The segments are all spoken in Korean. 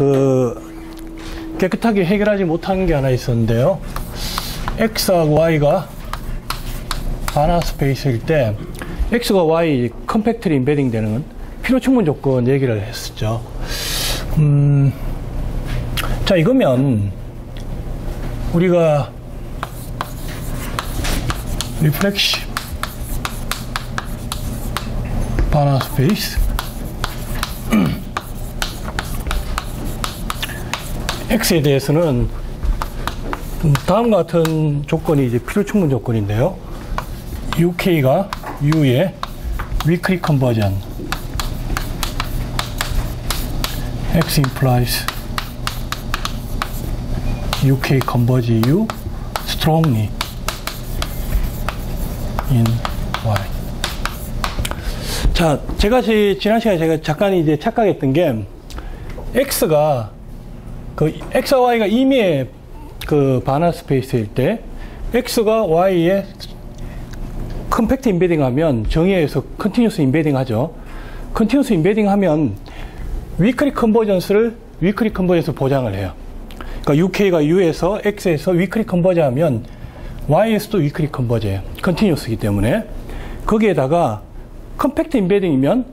그 깨끗하게 해결하지 못한 게 하나 있었는데요. x하고 y가 Banach space일 때 x과 y compactly embedding 되는 필요 충분 조건 얘기를 했었죠. 음, 자 이거면 우리가 reflexive 바나 스페이스 x에 대해서는 다음 같은 조건이 이제 필요 충분 조건인데요. uk가 u의 weekly conversion x implies uk converge u strongly in y. 자, 제가 제, 지난 시간에 제가 잠깐 이제 착각했던 게 x가 그 x와 y가 임의의 그 Banach space일 때 x가 y에 compact embedding 하면 정의에서 continuous embedding 하죠. continuous embedding 하면 weakly convergence를 weakly convergence 보장을 해요. 그러니까 UK가 U에서 X에서 weakly converge 하면 Y에서도 weakly converge예요. continuous이기 때문에 거기에다가 compact embedding이면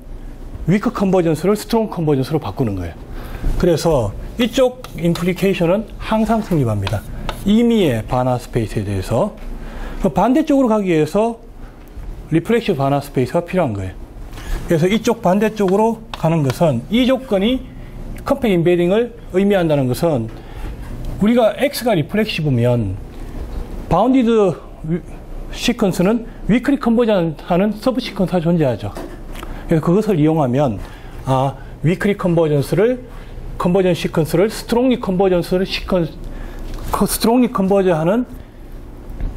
weak convergence를 strong convergence로 바꾸는 거예요. 그래서 이쪽 implication은 항상 성립합니다. 임의의 Banach space에 대해서 반대쪽으로 가기 위해서 reflexive Banach space가 필요한 거예요. 그래서 이쪽 반대쪽으로 가는 것은 이 조건이 compact embedding을 의미한다는 것은 우리가 X가 reflexive면 bounded sequence는 weakly convergent 하는 subsequence가 존재하죠. 그래서 그것을 이용하면 아 위클리 컨버전스를 컨버전 시퀀스를 스트롱리 컨버전스를 시퀀 스트롱리 컨버전하는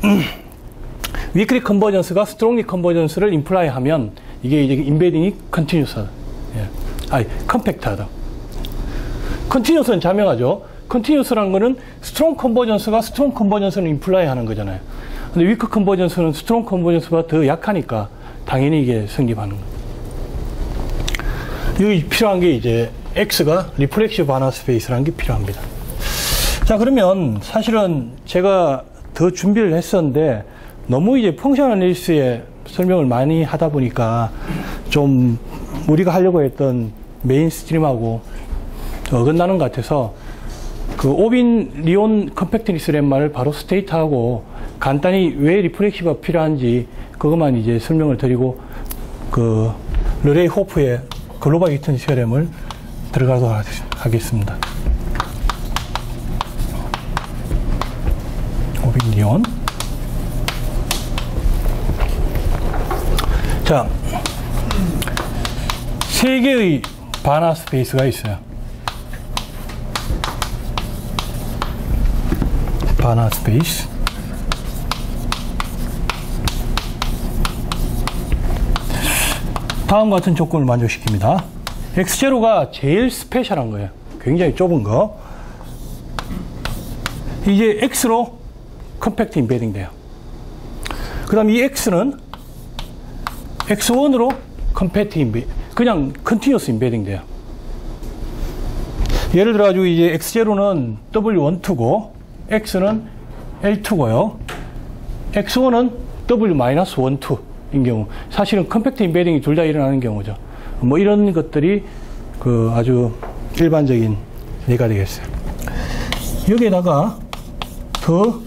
위클리 컨버전스가 스트롱리 컨버전스를 임플라이 하면 이게 이제 embedding이 continuous하다. 예. 아니, compact하다. continuous는 자명하죠. continuous라는 거는 strong convergence가 strong convergence를 imply 하는 거잖아요. 근데 weak convergence는 strong convergence가 더 약하니까 당연히 이게 성립하는 거예요. 여기 필요한 게 이제 X가 reflexive Banach space라는 게 필요합니다. 자, 그러면 사실은 제가 더 준비를 했었는데 너무 이제 functional analysis에 설명을 많이 하다 보니까 좀 우리가 하려고 했던 main stream하고 어긋나는 것 같아서 그 Aubin-Lions compactness lemma를 바로 state하고 간단히 왜 reflexive가 필요한지 그것만 이제 설명을 드리고 그 Leray-Hopf의 global existence theorem을 들어가도록 하겠습니다. Aubin-Lions 자, 세 개의 Banach space가 있어요. Banach space. 다음 같은 조건을 만족시킵니다. X0가 제일 special한 거예요. 굉장히 좁은 거. 이제 X로 compact embedding 돼요. 그 다음 이 X는 X1으로 compact embe 그냥 continuous embedding 돼요. 예를 들어 가지고 이제 X0는 W12고 X는 L2고요. X1은 W-12인 경우. 사실은 compact embedding이 둘 다 일어나는 경우죠. 뭐 이런 것들이 그 아주 일반적인 예가 되겠어요. 여기에다가 더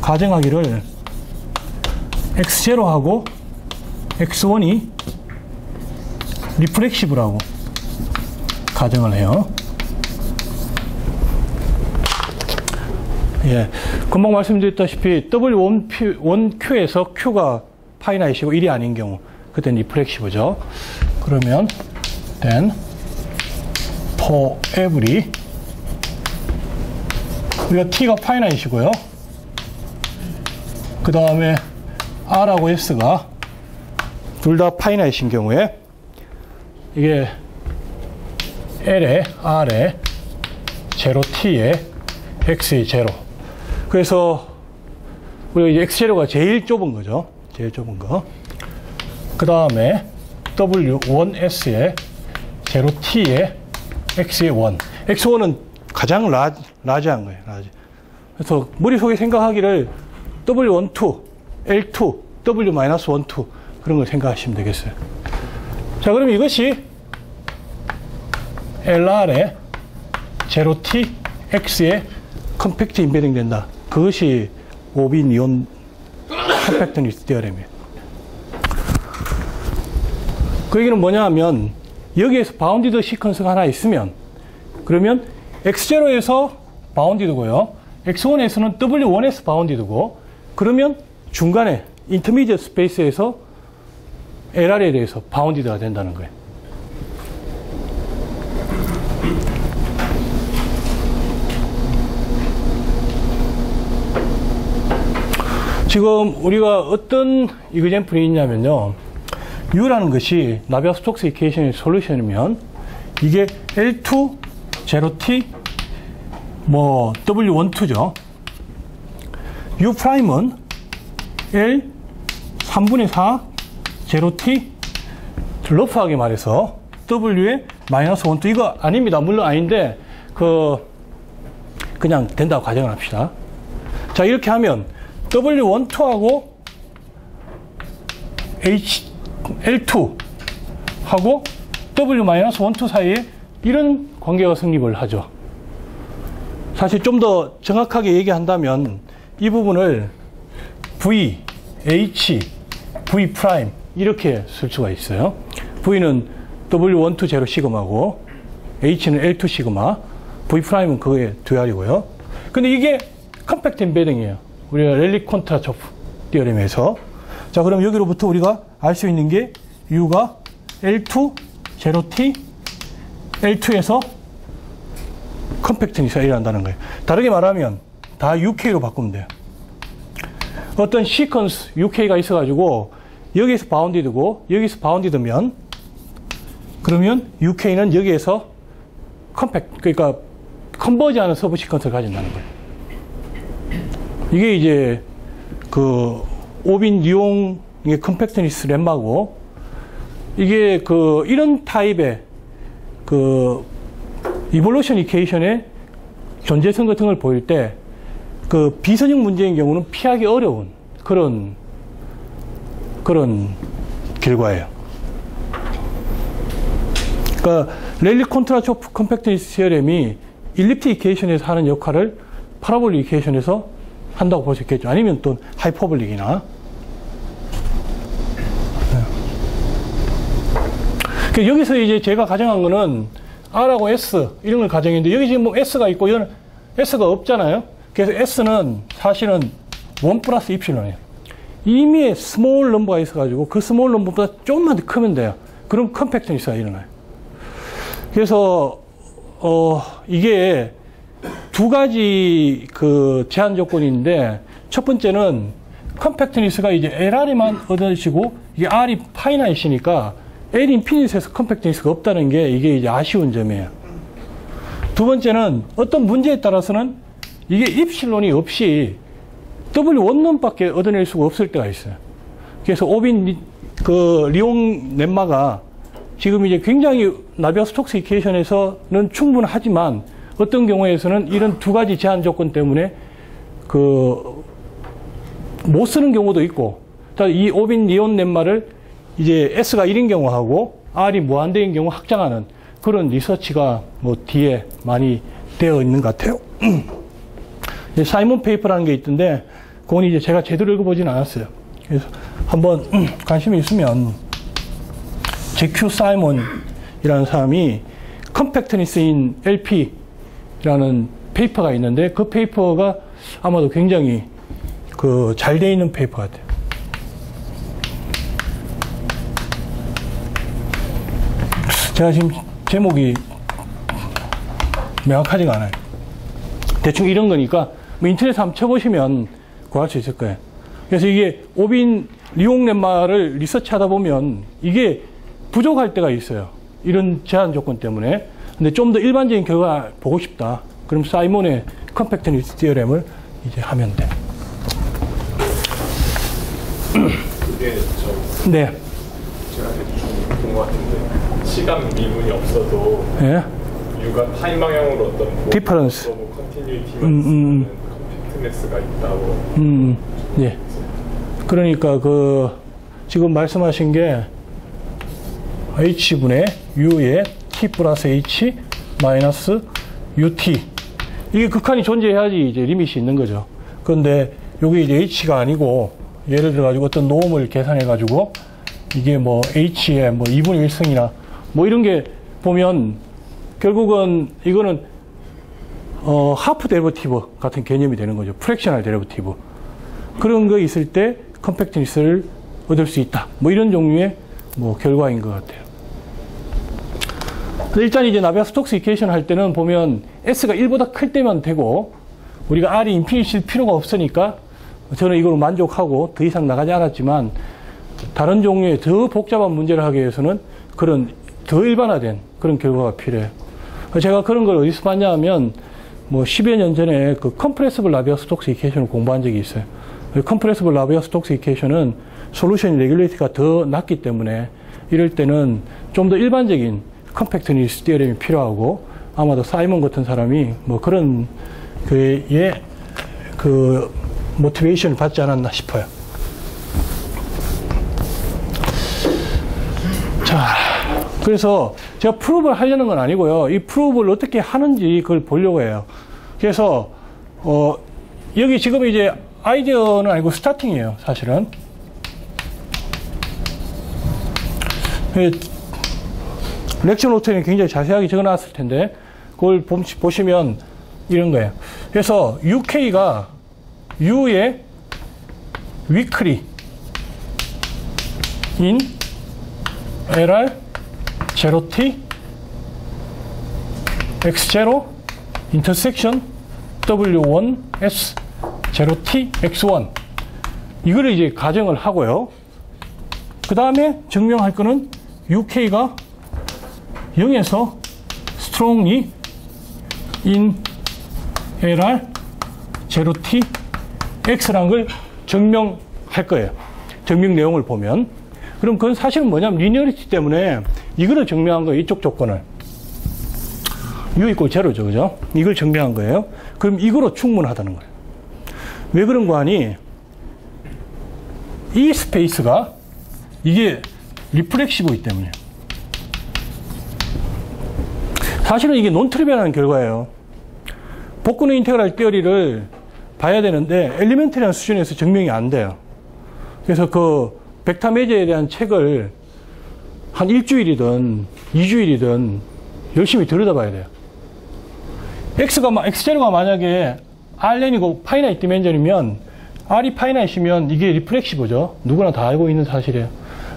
가정하기를 X0하고 X1이 리플렉시브라고 가정을 해요. 예. 금방 말씀드렸다시피 W1Q에서 Q가 파이나이시고 1이 아닌 경우, 그때는 리플렉시브죠. 그러면, then, for every, 우리가 T가 파이나이시고요. 그 다음에 R하고 S가 둘 다 파이나이신 경우에, 이게 L에, R에, 0T에, X에 0. 그래서 우리가 이제 X0가 제일 좁은 거죠. 제일 좁은 거. 그 다음에 W1S에 0T에 x의 1. x1은 가장 라, large한 거예요. large. 그래서 머릿속에 생각하기를 w12, l2, w-12 그런 걸 생각하시면 되겠어요. 자, 그럼 이것이 LR에 0t x에 compact embedding 된다. 그것이 Aubin-Lions compactness theorem이에요. 그 얘기는 뭐냐 하면 여기에서 bounded sequence가 하나 있으면 그러면 x0에서 bounded고요. x1에서는 w1에서 bounded고 그러면 중간에 intermediate space에서 LR에 대해서 bounded가 된다는 거예요. 지금 우리가 어떤 example이 있냐면요. U라는 것이 Navier-Stokes equation의 solution이면 이게 L2, 0T, 뭐 W12죠. U prime은 L 3분의 4, 0T, 러프하게 말해서 W에 마이너스 1, 2 이거 아닙니다. 물론 아닌데 그 그냥 된다고 가정을 합시다. 자 이렇게 하면 W12하고 H, L2 하고 W-12 사이에 이런 관계가 성립을 하죠. 사실 좀 더 정확하게 얘기한다면 이 부분을 V, H, V 이렇게 쓸 수가 있어요. V는 W12 제로 시그마고 H는 L2 시그마, V prime은 그거의 dual이고요. 근데 이게 compact embedding이에요. 우리가 Rellich-Kondrachov theorem에서 자 그럼 여기로부터 우리가 알 수 있는 게 U가 L2, 0T, L2에서 compactness가 일어난다는 거예요. 다르게 말하면 다 UK로 바꾸면 돼요. 어떤 sequence UK가 있어가지고 여기에서 bounded고 여기서 bounded면 그러면 UK는 여기에서 compact 그러니까 converge하는 subsequence를 가진다는 거예요. 이게 이제 그 Aubin-Lions의 compactness lemma고 이게 그 이런 타입의 그 evolution equation의 존재성 같은 걸 보일 때 그 비선형 문제인 경우는 피하기 어려운 그런 그런 결과예요. 그러니까 Rellich-Kondrachov compactness theorem이 elliptic equation에서 하는 역할을 parabolic equation에서 한다고 있겠죠. 아니면 또 하이퍼블릭이나. 여기서 이제 제가 가정한 거는 R하고 S 이런 걸 가정했는데 여기 지금 뭐 S가 있고 이건 S가 없잖아요. 그래서 S는 사실은 1 플러스 epsilon이에요. 임의 small number가 있어가지고 그 small number보다 조금만 더 크면 돼요. 그럼 compactness가 일어나요. 그래서 어 이게 두 가지 그 제한 조건인데 첫 번째는 compactness가 이제 LR이만 얻어지고 이게 R이 finite이니까 L 인피니트에서 컴팩트니스가 없다는 게 이게 아쉬운 점이에요. 두 번째는 어떤 문제에 따라서는 이게 epsilon이 없이 W 원론밖에 얻어낼 수가 없을 때가 있어요. 그래서 Aubin 그 Lions lemma가 지금 이제 굉장히 Navier-Stokes equation에서는 충분하지만 어떤 경우에서는 이런 두 가지 제한 조건 때문에 그 못 쓰는 경우도 있고 이 Aubin-Lions lemma를 이제 S가 1인 경우하고 R이 무한대인 경우 확장하는 그런 research가 뭐 뒤에 많이 되어 있는 것 같아요. Simon paper라는 게 있던데 그건 이제 제가 제대로 읽어보진 않았어요. 그래서 한번 관심이 있으면 Jacques Simon이라는 사람이 컴팩트니스인 LP 라는 paper가 있는데 그 페이퍼가 아마도 굉장히 그 잘 돼 있는 paper 같아요. 제가 지금 제목이 명확하지가 않아요. 대충 이런 거니까 뭐 인터넷 한번 쳐보시면 구할 수 있을 거예요. 그래서 이게 오빈 리옹 넷마를 리서치 하다 보면 이게 부족할 때가 있어요. 이런 제한 조건 때문에. 근데 좀 더 일반적인 결과 보고 싶다. 그럼 Simon의 compactness theorem을 이제 하면 돼. 네. 제가 대충 본것 같은데 시간 미분이 없어도 예? U가 time 방향으로 어떤 뭐, difference. 뭐 continuity가 음, 음. compactness가 있다고 음, 예. 그러니까 그 지금 말씀하신 게 h분의 u의 t 플러스 h 마이너스 ut 이게 극한이 존재해야지 이제 limit이 있는 거죠. 그런데 여기 이제 h가 아니고 예를 들어 가지고 어떤 norm을 계산해 가지고 이게 뭐 h의 뭐 2분의 1승이나 뭐 이런 게 보면 결국은 이거는 어, half derivative 같은 개념이 되는 거죠. fractional derivative. 그런 거 있을 때 compactness를 얻을 수 있다. 뭐 이런 종류의 뭐 결과인 것 같아요. 일단 이제 Navier-Stokes equation 할 때는 보면 S가 1보다 클 때만 되고 우리가 R이 infinite일 필요가 없으니까 저는 이걸로 만족하고 더 이상 나가지 않았지만 다른 종류의 더 복잡한 문제를 하기 위해서는 그런 더 일반화된 그런 결과가 필요해요. 제가 그런 걸 어디서 봤냐 하면 뭐 10여 년 전에 그 compressible Navier-Stokes equation을 공부한 적이 있어요. compressible Navier-Stokes equation은 solution regularity가 더 낮기 때문에 이럴 때는 좀 더 일반적인 compactness theorem이 필요하고 아마도 사이먼 같은 사람이 뭐 그런 그의 그 모티베이션을 받지 않았나 싶어요. 자, 그래서 제가 프로브를 하려는 건 아니고요. 이 프로브를 어떻게 하는지 그걸 보려고 해요. 그래서 어, 여기 지금 이제 아이디어는 아니고 스타팅이에요, 사실은. 그 lecture note에 굉장히 자세하게 적어놨을 텐데 그걸 보시면 이런 거예요. 그래서 UK가 U에 weakly in LR 0T X0 intersection W1S 0T X1 이거를 이제 가정을 하고요. 그 다음에 증명할 거는 UK가 0에서 strongly in LR 0T X라는 걸 증명할 거예요. 증명 내용을 보면. 그럼 그건 사실은 뭐냐면 리니어리티 때문에 이거를 증명한 거예요. 이쪽 조건을. U 이꼴 제로죠. 그죠? 이걸 증명한 거예요. 그럼 이거로 충분하다는 거예요. 왜 그런고 하니? 이 space가 이게 reflexive이기 때문에. 사실은 이게 nontrivial한 결과예요. Bochner의 integral theory를 봐야 되는데 elementary한 수준에서 증명이 안 돼요. 그래서 그 벡터 measure에 대한 책을 한 일주일이든 이주일이든 열심히 들여다봐야 돼요. X가, X제로가 만약에 Rn이고 finite dimension이면 R이 finite면 이게 reflexive죠. 누구나 다 알고 있는 사실이에요.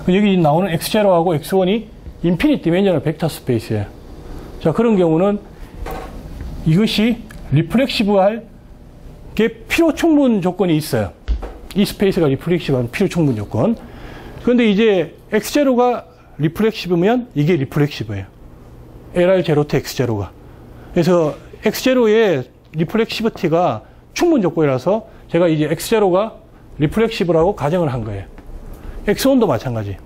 여기 나오는 X0하고 X1이 infinite dimensional 벡터 space예요. 자, 그런 경우는 이것이 reflexive할 게 필요 충분 조건이 있어요. 이 space가 reflexive한 필요 충분 조건. 그런데 이제 X0가 reflexive면 이게 reflexive예요. LR 0T X0가. 그래서 X0의 reflexivity가 충분 조건이라서 제가 이제 X0가 reflexive라고 가정을 한 거예요. X1도 마찬가지.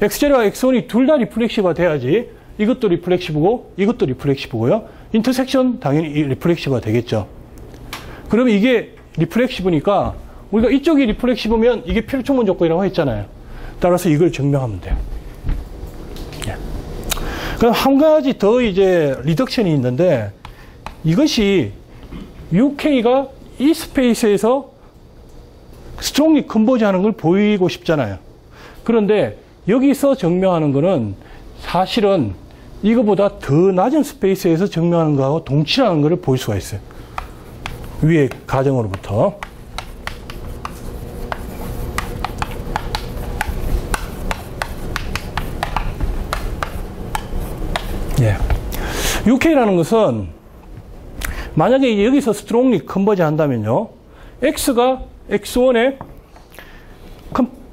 X0와 X1이 둘 다 reflexive가 돼야지 이것도 reflexive고 이것도 reflexive고요. intersection 당연히 reflexive가 되겠죠. 그러면 이게 reflexive니까 우리가 이쪽이 reflexive면 이게 필요 충분 조건이라고 했잖아요. 따라서 이걸 증명하면 돼요. 예. 그럼 한 가지 더 이제 reduction이 있는데 이것이 UK가 이 space에서 strongly converge 하는 걸 보이고 싶잖아요. 그런데 여기서 증명하는 거는 사실은 이거보다 더 낮은 space에서 증명하는 거하고 동치라는 것을 볼 수가 있어요. 위의 가정으로부터. 예. UK라는 것은 만약에 여기서 strongly converge 한다면요. X가 X1에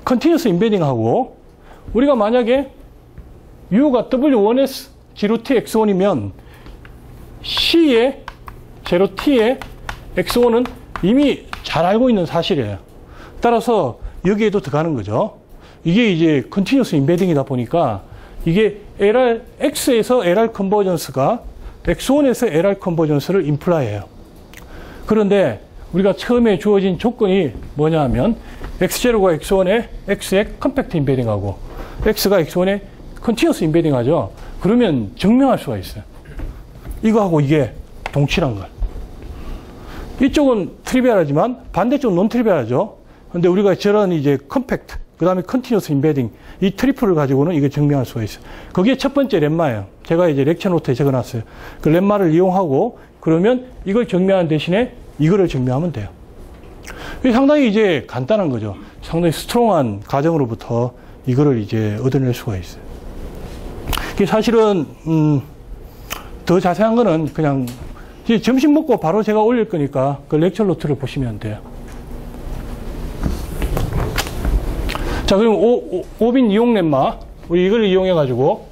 continuous embedding하고 우리가 만약에 U가 W1S 0T X1이면 C의 0T의 X1은 이미 잘 알고 있는 사실이에요. 따라서 여기에도 들어가는 거죠. 이게 이제 continuous embedding이다 보니까 이게 LR, X에서 LR convergence가 X1에서 LR convergence를 imply해요. 그런데 우리가 처음에 주어진 조건이 뭐냐 하면 X0가 X1에 X에 compact embedding하고 X가 X1에 continuous embedding하죠. 그러면 증명할 수가 있어요. 이거하고 이게 동치란 걸. 이쪽은 trivial하지만 반대쪽은 non trivial하죠. 근데 우리가 저런 이제 compact, 그 다음에 continuous embedding, 이 triple을 가지고는 이게 증명할 수가 있어요. 그게 첫 번째 lemma예요. 제가 이제 lecture note에 적어 놨어요. 그 lemma를 이용하고 그러면 이걸 증명한 대신에 이거를 증명하면 돼요. 상당히 이제 간단한 거죠. 상당히 strong한 가정으로부터 이거를 이제 얻어낼 수가 있어요. 사실은, 음, 더 자세한 거는 그냥 점심 먹고 바로 제가 올릴 거니까 그 렉처 노트를 보시면 돼요. 자, 그럼 오, 오, 빈 이용 렘마. 우리 이걸 이용해가지고,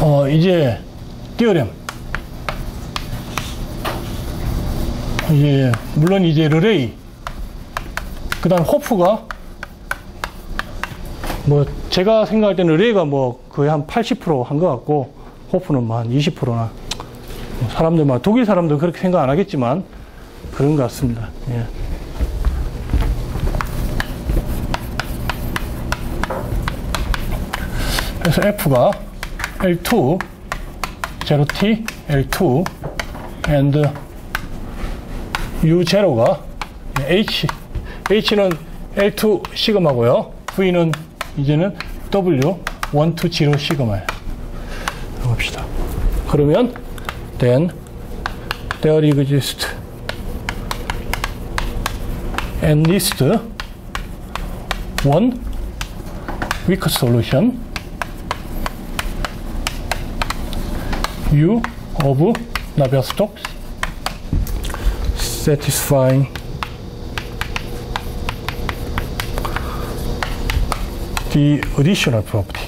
어, 이제, 띠어렘. 이제, 물론 이제 르레이. 그 다음 호프가, 뭐, 제가 생각할 때는 르레이가 뭐 거의 한 80%한 것 같고, 호프는 뭐 한 20%나. 사람들만, 독일 사람들은 그렇게 생각 안 하겠지만, 그런 것 같습니다. 예. 그래서 F가 L2, 0T, L2, and U0가 H, H는 L2 시그마고요. V는 이제는 W, 1, 2, 0 시그마예요. 해봅시다. 그러면 then there exists and list one weak solution U of Navier-Stokes satisfying the additional property.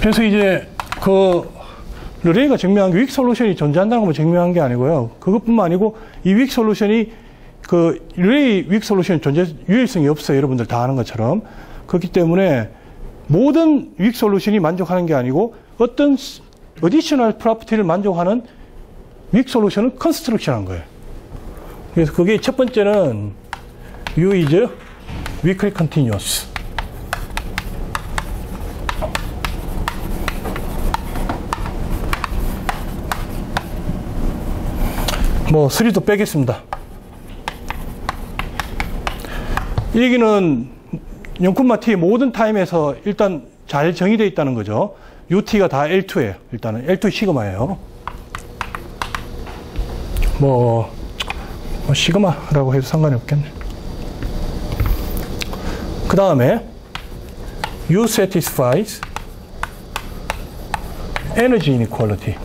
그래서 이제 그 르레이가 증명한 게윅 솔루션이 존재한다는 걸 증명한 게 아니고요. 그것뿐만 아니고 이 weak solution이 그 Leray weak solution 존재 유일성이 없어요. 여러분들 다 아는 것처럼. 그렇기 때문에 모든 weak solution이 만족하는 게 아니고 어떤 additional property를 만족하는 weak solution을 construction 한 거예요. 그래서 그게 첫 번째는 U is weakly continuous. 뭐, 3도 빼겠습니다. 이 얘기는 영쿤마 T의 모든 타임에서 일단 잘 정의되어 있다는 거죠. UT가 다 L2예요. 일단은 L2 시그마예요. 뭐, 뭐 시그마라고 해도 상관이 없겠네. 그 다음에 U satisfies energy inequality.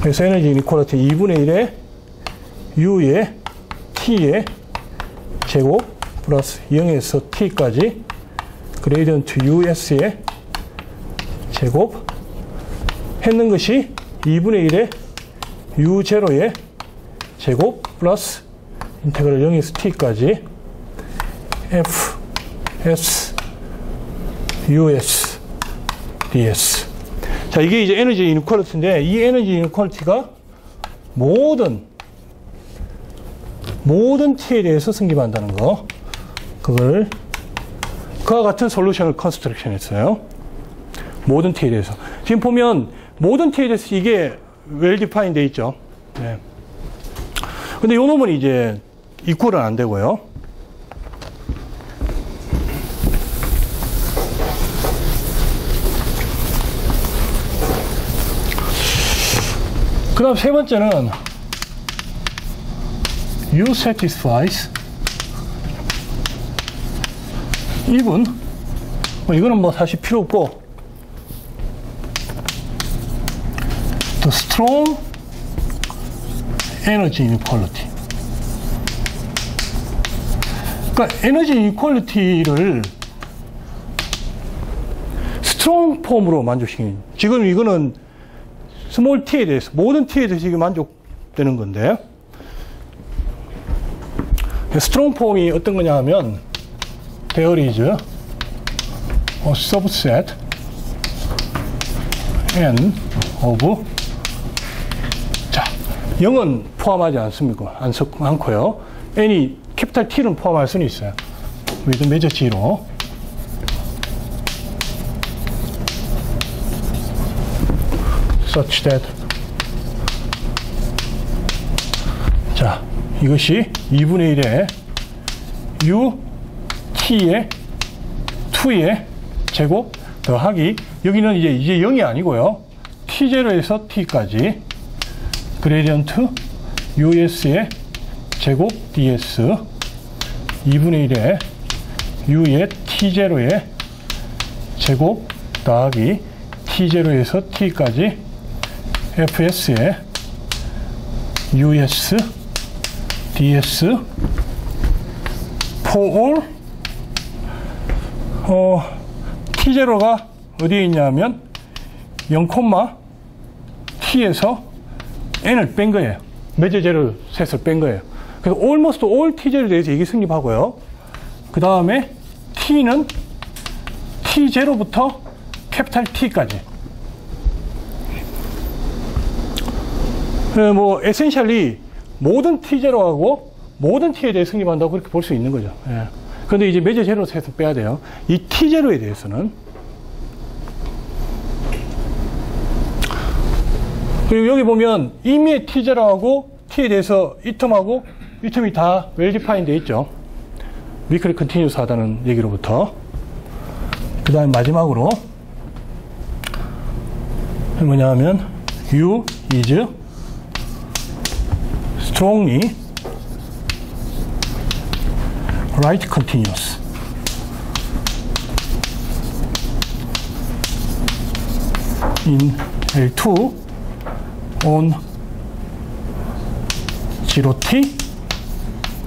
그래서 에너지 inequality 2분의 1에 U의 T의 제곱 플러스 0에서 T까지 gradient US의 제곱 했는 것이 2분의 1의 U0의 제곱 플러스 integral 0에서 T까지 F, S, US, DS. 자, 이게 이제 에너지 inequality인데, 이 에너지 inequality가 모든, 모든 T에 대해서 성립한다는 거. 그걸, 그와 같은 solution을 construction 했어요. 모든 T에 대해서. 지금 보면, 모든 T에 대해서 이게 웰 디파인 돼 있죠. 네. 근데 요 놈은 이제, 이퀄은 안 되고요. 그 다음 세 번째는 you satisfies. even 뭐 이거는 뭐 사실 필요 없고. The strong energy inequality. 그러니까 에너지 inequality를 strong form으로 만족시키는 지금 이거는 small t에 대해서 모든 t에 대해서 이게 만족 되는 건데 스트롱 폼이 어떤 거냐 하면 there is a subset n of 자 0은 포함하지 않습니까? 안, 않고요. n이 캐피탈 T는 포함할 수는 있어요. with major G로. such that 자 이것이 2분의 1의 u t의 2의 제곱 더하기 여기는 이제 이제 0이 아니고요. t0에서 t까지 그레디언트 us의 제곱 ds 2분의 1의 u의 t0의 제곱 더하기 t0에서 t까지 fs의 us ds for all 어, t0가 어디에 있냐면 0, t에서 n을 뺀 거예요. 매저 제로 셋을 뺀 거예요. 그래서 almost all t0에 대해서 이게 성립하고요. 그 다음에 t는 t0부터 capital t까지. 그 뭐 essentially 모든 t0하고 모든 t에 대해 성립한다고 그렇게 볼 수 있는 거죠. 예. 그런데 이제 measure zero set을 빼야 돼요. 이 t0에 대해서는 그리고 여기 보면 임의의 t0하고 t에 대해서 이 term하고 이 term이 다 well-defined 돼 있죠. 위클리 컨티뉴스 하다는 얘기로부터 그 다음에 마지막으로 뭐냐 하면 u is strongly right continuous. In L2 on 0t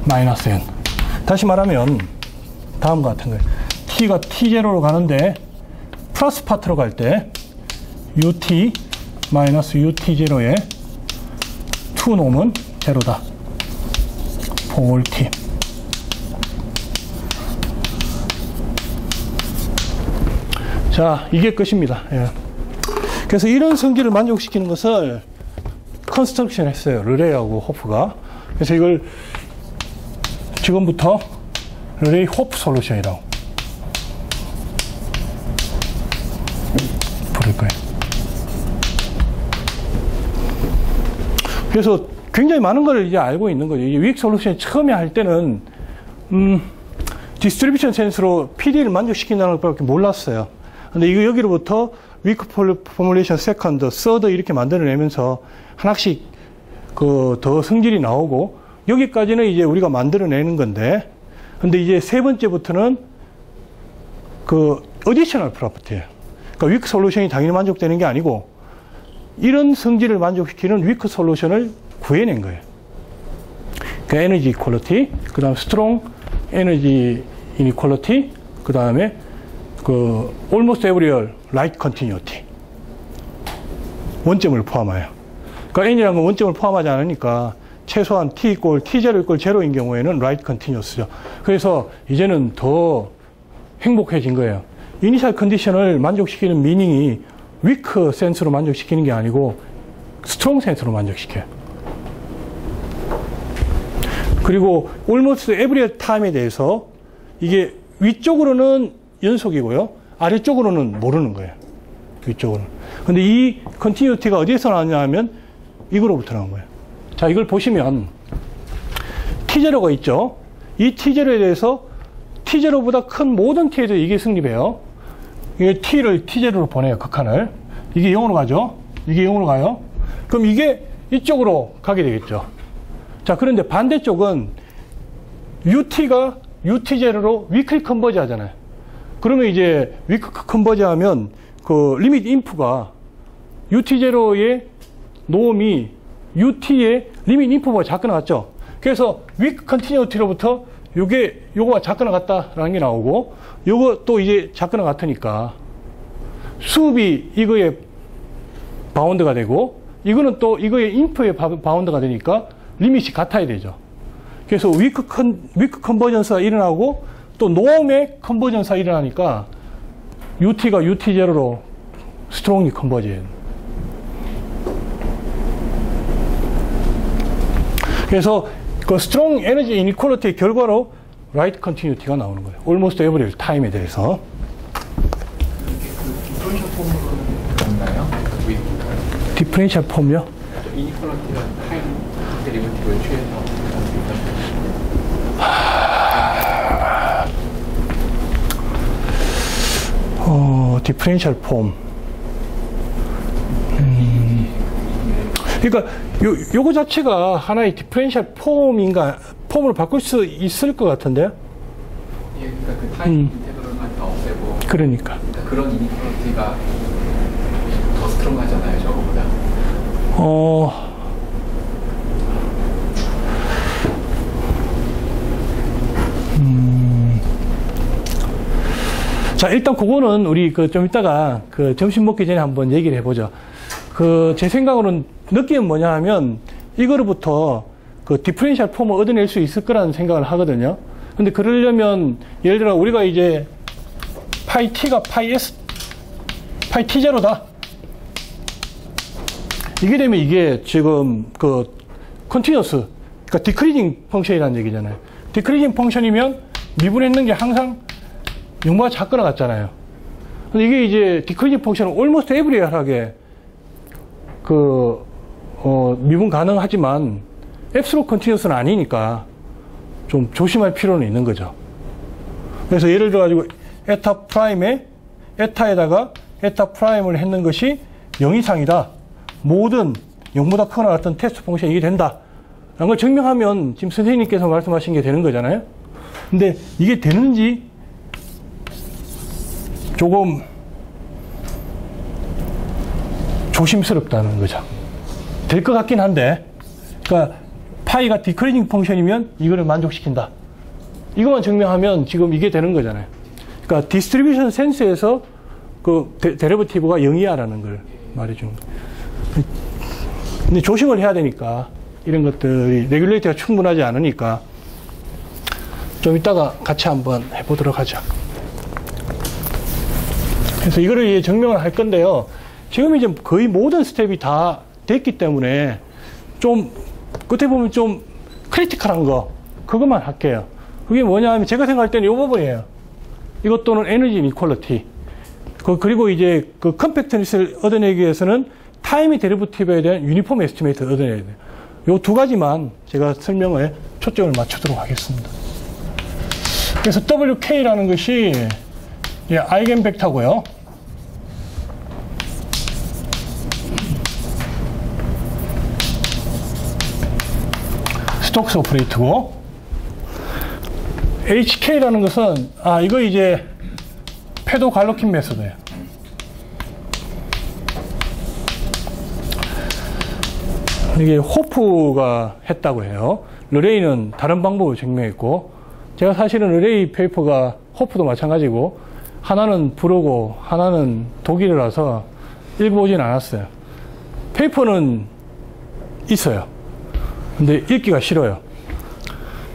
마이너스 n. 다시 말하면 다음과 같은 거예요. t가 t0로 가는데 플러스 파트로 갈 때 ut 마이너스 ut0에 2 놈은 제로다 t 자 이게 끝입니다 예. 그래서 이런 성질을 만족시키는 것을 construction 했어요. Leray하고 Hopf가. 그래서 이걸 지금부터 Leray Hopf solution이라고 부를 거예요. 그래서 굉장히 많은 걸 이제 알고 있는 거죠. 이 weak solution 처음에 할 때는, 음, 디스트리뷰션 센스로 PD를 만족시킨다는 것밖에 몰랐어요. 근데 이거 여기로부터 weak formulation second, third 이렇게 만들어내면서 하나씩 그 더 성질이 나오고 여기까지는 이제 우리가 만들어내는 건데 근데 이제 세 번째부터는 그 additional property예요. 그러니까 weak solution이 당연히 만족되는 게 아니고 이런 성질을 만족시키는 weak solution을 구해낸 거예요. 그 에너지 inequality, 그 다음 strong 에너지 inequality, 그 다음에 그 almost every right continuity. 원점을 포함하여. 그러니까 n이라는 건 원점을 포함하지 않으니까 최소한 t 이꼴 t0 이꼴 제로인 경우에는 right continuous죠. 그래서 이제는 더 행복해진 거예요. initial condition을 만족시키는 meaning이 weak sense로 만족시키는 게 아니고 strong sense로 만족시켜요 그리고 almost every time에 대해서 이게 위쪽으로는 연속이고요. 아래쪽으로는 모르는 거예요. 위쪽으로는. 근데 이 컨티뉴티가 어디에서 나왔냐 하면 이거로부터 나온 거예요. 자, 이걸 보시면 T0가 있죠. 이 T0에 대해서 T0보다 큰 모든 T에도 이게 성립해요. 이게 T를 T0로 보내요. 극한을. 이게 0으로 가죠. 이게 0으로 가요. 그럼 이게 이쪽으로 가게 되겠죠. 자, 그런데 반대쪽은 UT가 UT0로 weakly converge 하잖아요. 그러면 이제 weak converge 하면 그 limit inf가 UT0의 norm이 UT의 limit inf보다 작거나 같죠. 그래서 weak continuity로부터 요게 요거가 작거나 같다라는 게 나오고 요거 또 이제 작거나 같으니까 sup이 이거에 bound가 되고 이거는 또 이거의 inf의 바- bound가 되니까 limit이 같아야 되죠. 그래서 weak con, weak convergence가 일어나고 또 norm의 convergence가 일어나니까 UT가 UT0로 strongly converge. 그래서 그 strong 에너지 inequality의 결과로 right continuity가 나오는 거예요. almost every time에 대해서. differential form이요? derivative를 취해서 어, differential form. 음. 그러니까 요, 요거 자체가 하나의 differential form인가, form으로 바꿀 수 있을 것 같은데요? 예, 그러니까 그 time 음. integral만 다 없애고 그러니까. 그러니까 그런 inequality가 더 스트롱하잖아요, 저거보다. 어, 음. 자, 일단 그거는 우리 그 좀 이따가 그 점심 먹기 전에 한번 얘기를 해보죠. 그 제 생각으로는 느낌은 뭐냐 하면 이거로부터 그 디프렌셜 폼을 얻어낼 수 있을 거라는 생각을 하거든요. 근데 그러려면 예를 들어 우리가 이제 파이 t가 파이 s 파이 t 제로다. 이게 되면 이게 지금 그 continuous 그러니까 decreasing function이라는 얘기잖아요. decreasing function이면 미분했는 게 항상 0보다 작거나 같잖아요. 근데 이게 이제 decreasing function은 almost everywhere하게 그 어, 미분 가능하지만 absolutely continuous는 아니니까 좀 조심할 필요는 있는 거죠. 그래서 예를 들어 가지고 에타 prime에 에타에다가 에타 prime을 했는 것이 0 이상이다. 모든 0보다 크거나 같은 test function이 된다. 라는 걸 증명하면 지금 선생님께서 말씀하신 게 되는 거잖아요. 근데 이게 되는지 조금 조심스럽다는 거죠. 될 것 같긴 한데, 그러니까 파이가 decreasing function이면 이거를 만족시킨다. 이것만 증명하면 지금 이게 되는 거잖아요. 그러니까 distribution sense에서 그 de, derivative가 0이야라는 걸 말해주는 거예요. 근데 조심을 해야 되니까 이런 것들이 regularity가 충분하지 않으니까 좀 이따가 같이 한번 해보도록 하죠. 그래서 이거를 이제 증명을 할 건데요. 지금 이제 거의 모든 스텝이 다 됐기 때문에 좀 끝에 보면 좀 critical한 거 그것만 할게요. 그게 뭐냐 하면 제가 생각할 때는 이 부분이에요. 이것 또는 에너지 inequality. 그, 그리고 이제 그 compactness를 얻어내기 위해서는 time derivative에 대한 uniform estimate를 얻어내야 돼요. 요 두 가지만 제가 설명에 초점을 맞추도록 하겠습니다. 그래서 WK라는 것이 예, eigenvector고요. Stokes operator고 HK라는 것은 아 이거 이제 Faedo Galerkin method예요. 이게 Hopf가 했다고 해요. Leray는 다른 방법을 증명했고 제가 사실은 Leray paper가 Hopf도 마찬가지고 하나는 불어고 하나는 독일어라서 읽어보진 않았어요. paper는 있어요. 근데 읽기가 싫어요.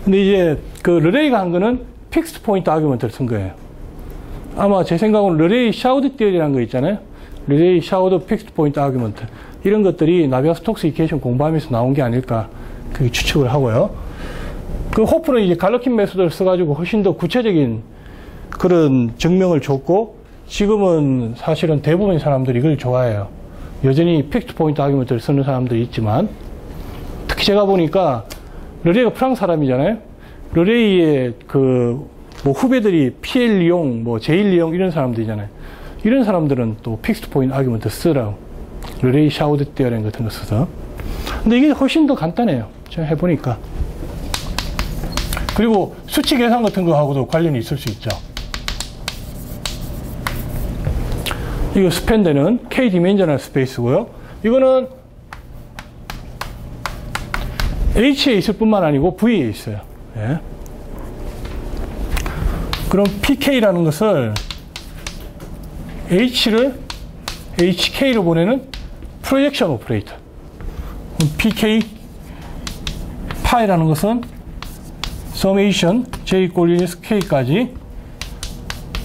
근데 이제 그 Leray가 한 거는 fixed point argument를 쓴 거예요. 아마 제 생각으로는 Leray Schauder theory라는 거 있잖아요. Leray Schauder fixed point argument. 이런 것들이 Navier-Stokes equation 공부하면서 나온 게 아닐까 그렇게 추측을 하고요. 그 Hopf는 이제 Galerkin method를 써가지고 훨씬 더 구체적인 그런 증명을 줬고 지금은 사실은 대부분 사람들이 이걸 좋아해요. 여전히 fixed point argument를 쓰는 사람들이 있지만 특히 제가 보니까 Leray가 프랑스 사람이잖아요. Leray의 그 뭐 후배들이 P.L. Lions, 뭐 J.L. Lions 이런 사람들이잖아요. 이런 사람들은 또 fixed point argument 쓰라고 Leray-Schauder theorem 같은 거 써서. 근데 이게 훨씬 더 간단해요. 제가 해보니까. 그리고 수치 계산 같은 거하고도 관련이 있을 수 있죠. 이거 스펜드는 K 디멘저널 스페이스고요. 이거는 H에 있을 뿐만 아니고 V에 있어요. 예. 그럼 PK라는 것을 H를 HK로 보내는 projection operator. pk phi라는 것은 summation j equals k까지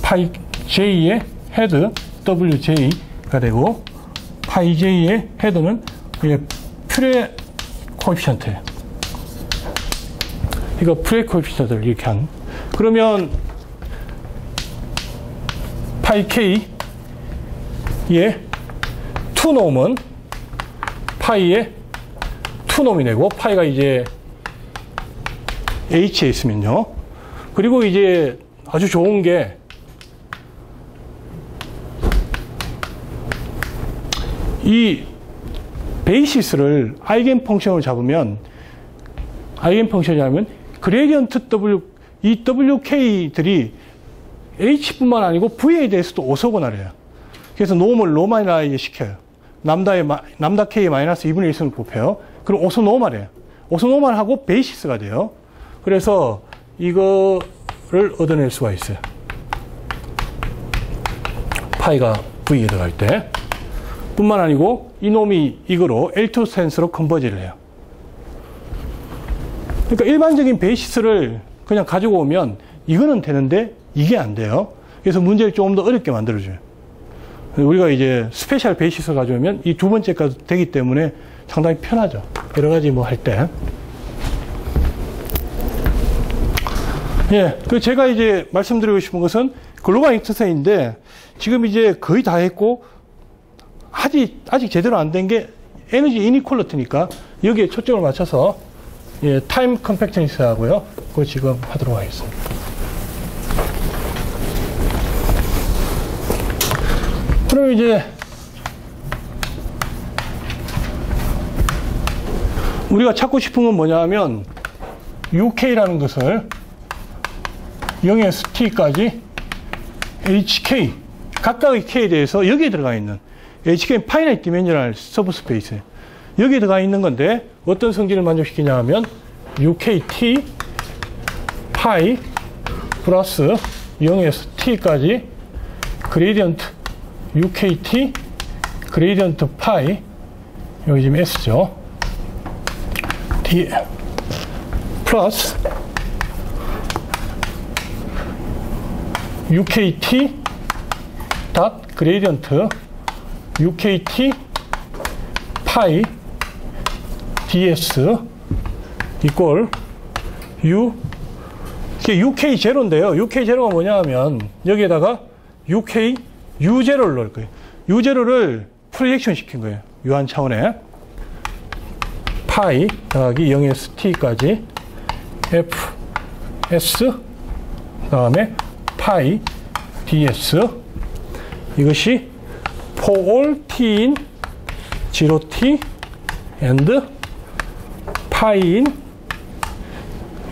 phi j의 hat wj가 되고 파이 j의 헤드는 이게 프레 코에피션트 이거 Fourier coefficient를 이렇게 한 그러면 파이 k의 투 놈은 파이의 투놈이 되고 phi가 이제 h에 있으면요. 그리고 이제 아주 좋은 게 이 basis를 eigenfunction으로 잡으면 eigenfunction이라면 gradient W 이 WK들이 H뿐만 아니고 V에 대해서도 orthogonal해요. 그래서 normalize 시켜요. 남다의 마- 남다 K 마이너스 2분의 1승을 곱해요. 그럼 orthonormal이에요. orthonormal하고 basis가 돼요. 그래서 이거를 얻어낼 수가 있어요. phi가 V에 들어갈 때. 뿐만 아니고 이놈이 이거로 L2 센스로 컨버지를 해요. 그러니까 일반적인 basis를 그냥 가지고 오면 이거는 되는데 이게 안 돼요. 그래서 문제를 조금 더 어렵게 만들어줘요. 우리가 이제 special basis 가져오면 이 두 번째까지 되기 때문에 상당히 편하죠. 여러 가지 뭐 할 때. 예, 그 제가 이제 말씀드리고 싶은 것은 global existence인데 지금 이제 거의 다 했고 아직 아직 제대로 안 된 게 energy inequality니까 여기에 초점을 맞춰서 예, time compactness 하고요. 그거 지금 하도록 하겠습니다. 그럼 이제 우리가 찾고 싶은 건 뭐냐 하면 UK라는 것을 0에서 T까지 HK 각각의 K에 대해서 여기에 들어가 있는 HK finite dimensional subspace. 여기에 들어가 있는 건데 어떤 성질을 만족시키냐 하면 UKT phi plus 0에서 T까지 gradient UKT gradient phi 여기 지금 S죠. D plus UKT dot gradient UKT phi DS equal U. 이게 UK zero인데요. UK zero가 뭐냐 하면 여기에다가 UK U 제로를 넣을 거예요. U 제로를 프로젝션 시킨 거예요. 유한 차원에 파이 더하기 0에서 T까지 F S 다음에 파이 ds 이것이 for all t in 0t and pi in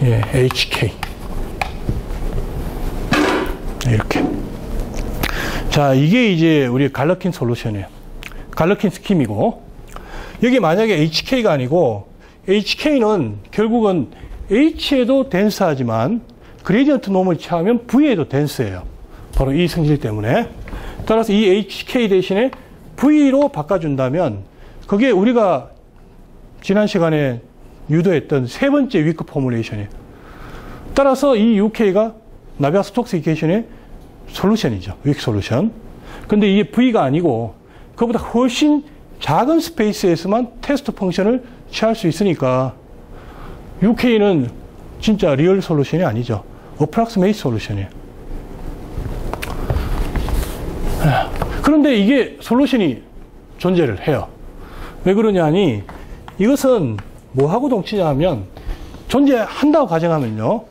예, hk 이렇게 자 이게 이제 우리 Galerkin solution이에요 Galerkin scheme이고 여기 만약에 hk가 아니고 hk는 결국은 h에도 dense하지만 gradient norm을 취하면 V에도 dense예요. 바로 이 성질 때문에. 따라서 이 HK 대신에 V로 바꿔준다면 그게 우리가 지난 시간에 유도했던 세 번째 weak formulation이에요. 따라서 이 UK가 Navier-Stokes equation의 solution이죠. weak solution. 근데 이게 V가 아니고 그보다 훨씬 작은 space에서만 test function을 취할 수 있으니까 UK는 진짜 real solution이 아니죠. approximate solution이에요. 그런데 이게 solution이 존재를 해요. 왜 그러냐니 이것은 뭐하고 동치냐 하면 존재한다고 가정하면요.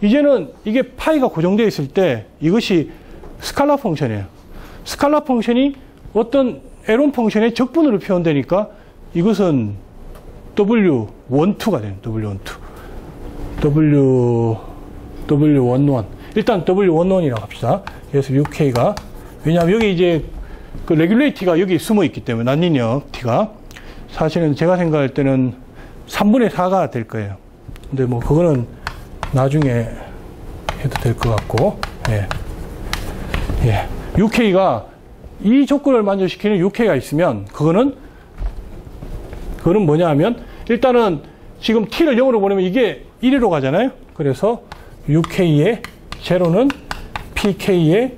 이제는 이게 phi가 고정되어 있을 때 이것이 스칼라 펑션이에요. 스칼라 펑션이 어떤 L1 function의 적분으로 표현되니까 이것은 W12가 되는 W12. W, W11. 일단 W11이라고 합시다. 그래서 UK가, 왜냐하면 여기 이제 그 레귤레이티가 여기 숨어 있기 때문에, 난리니어 T가. 사실은 제가 생각할 때는 3분의 4가 될 거예요. 근데 뭐 그거는 나중에 해도 될 것 같고, 예. 예. UK가 이 조건을 만족시키는 UK가 있으면 그거는 그 그거는 뭐냐 하면 일단은 지금 t를 0으로 보내면 이게 1위로 가잖아요. 그래서 uk의 제로는 pk의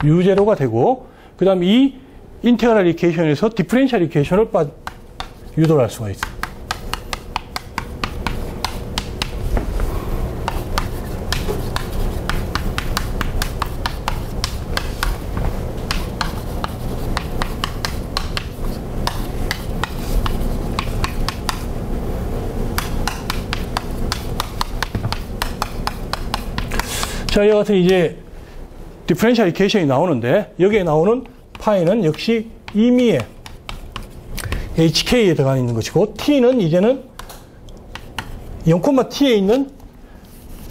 u0가 되고 그 다음 이 인테그랄 이케이션에서 디프렌셜 이케이션을 빠 유도를 할 수가 있어요. 자, 이와 같은 이제 디퍼렌셜 이케이션이 나오는데 여기에 나오는 파이는 역시 임의의 HK에 들어가 있는 것이고 T는 이제는 0,T에 있는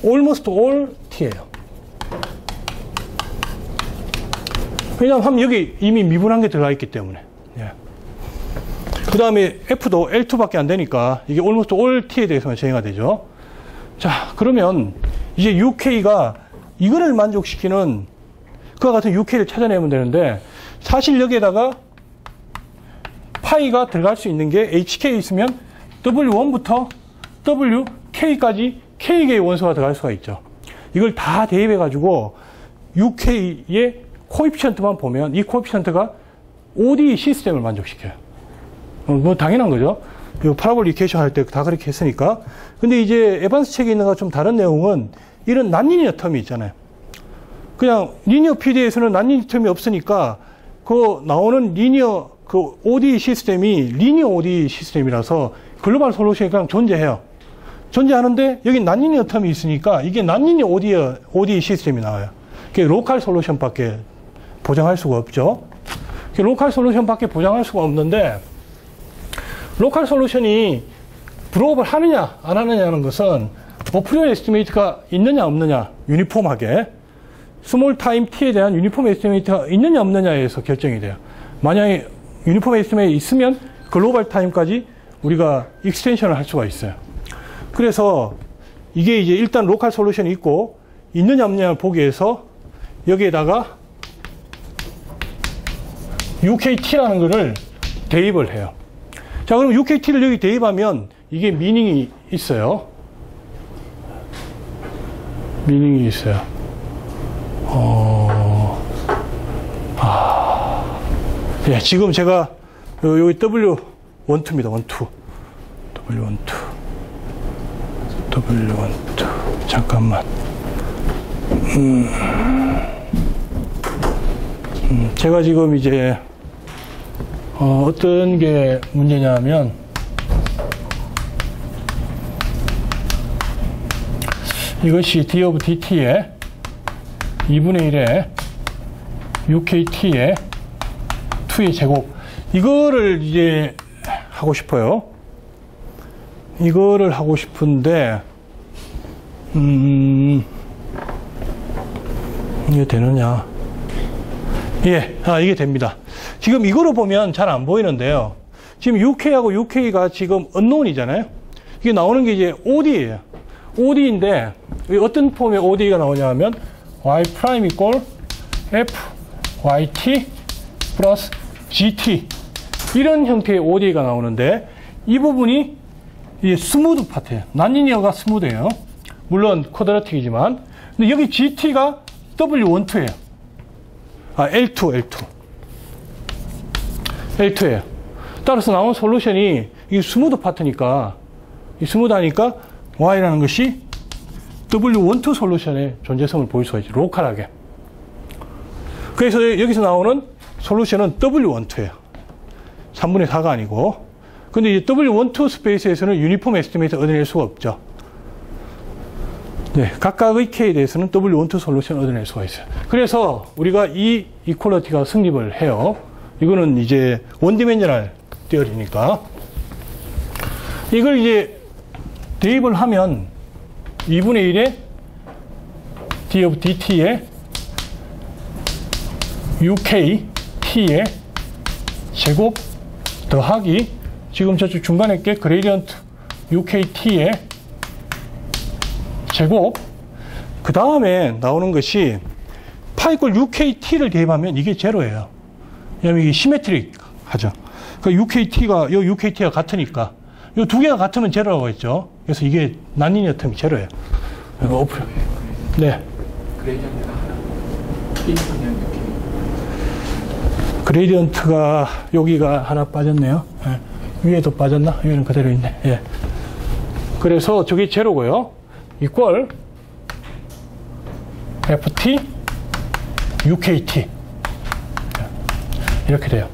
almost all T예요. 왜냐하면 여기 이미 미분한 게 들어가 있기 때문에. 예. 그 다음에 F도 L2밖에 안 되니까 이게 almost all T에 대해서만 정의가 되죠. 자, 그러면 이제 UK가 이거를 만족시키는 그와 같은 UK를 찾아내면 되는데 사실 여기에다가 파이가 들어갈 수 있는 게 HK 있으면 W1부터 WK까지 K개의 원소가 들어갈 수가 있죠. 이걸 다 대입해 가지고 UK의 코이피션트만 보면 이 코이피션트가 ODE 시스템을 만족시켜요. 어, 뭐 당연한 거죠. 이 parabolic equation 할 때 다 그렇게 했으니까. 근데 이제 Evans 책에 있는 거좀 다른 내용은 이런 nonlinear term이 있잖아요. 그냥 리니어 PD에서는 난리니어 텀이 없으니까 그 나오는 리니어 그 OD 시스템이 리니어 OD 시스템이라서 글로벌 솔루션이 그냥 존재해요. 존재하는데 여기 난리니어 텀이 있으니까 이게 난리니어 OD, OD 시스템이 나와요. 그게 local solution밖에 보장할 수가 없죠. local solution밖에 보장할 수가 없는데 local solution이 blow up을 하느냐 안 하느냐는 것은 a priori estimate가 있느냐 없느냐 uniform하게 small time t에 대한 uniform estimate가 있느냐 없느냐에서 결정이 돼요. 만약에 uniform estimate 있으면 global time까지 우리가 extension을 할 수가 있어요. 그래서 이게 이제 일단 local solution이 있고 있느냐 없느냐를 보기 위해서 여기에다가 UKT라는 거를 대입을 해요. 자, 그럼 UKT를 여기 대입하면 이게 미닝이 있어요. 미닝이 있어요. 어, 아, 예, 지금 제가 요- 여기 W12입니다. 12. W12. W12. 잠깐만. 음, 음, 제가 지금 이제 어, 어떤 게 문제냐면 이것이 d of dt의 2분의 1의 UKT의 2의 제곱 이거를 이제 하고 싶어요. 이거를 하고 싶은데 음 이게 되느냐? 예, 아 이게 됩니다. 지금 이거로 보면 잘 안 보이는데요. 지금 UK하고 UK가 지금 unknown이잖아요. 이게 나오는 게 이제 ODE예요. OD인데 어떤 폼의 OD가 나오냐 하면 y prime equal f yt 플러스 gt 이런 형태의 ODE가 나오는데 이 부분이 이 smooth part예요. nonlinear가 smooth예요. 물론 quadratic이지만 근데 여기 GT가 W12예요. 아 L2, L2. L2예요. 따라서 나온 solution이 이 smooth part니까 이 smooth하니까 Y라는 것이 W12 solution의 존재성을 보일 수가 있죠. local하게. 그래서 여기서 나오는 solution은 W12예요. 3분의 4가 아니고. 근데 이 W12 space에서는 uniform estimate 얻어낼 수가 없죠. 네, 각각의 K에 대해서는 W12 solution 얻어낼 수가 있어요. 그래서 우리가 이 equality가 성립을 해요. 이거는 이제 one-dimensional theory니까. 이걸 이제 대입을 하면 2분의 1의 d of dt의 uk t의 제곱 더하기 지금 저쪽 중간에 게 그레디언트 uk t의 제곱 그 다음에 나오는 것이 파이콜 UKT를 대입하면 이게 제로예요. 왜냐면 이게 symmetric 하죠. 그러니까 UKT가 요 UKT가 같으니까 요 두 개가 같으면 제로라고 했죠. 그래서 이게 nonlinear term이 제로예요. 이거 오프. 네. gradient가 하나. gradient가 여기가 하나 빠졌네요. 예. 위에도 빠졌나? 위에는 그대로 있네. 예. 그래서 저게 제로고요. equal FT UKT 이렇게 돼요.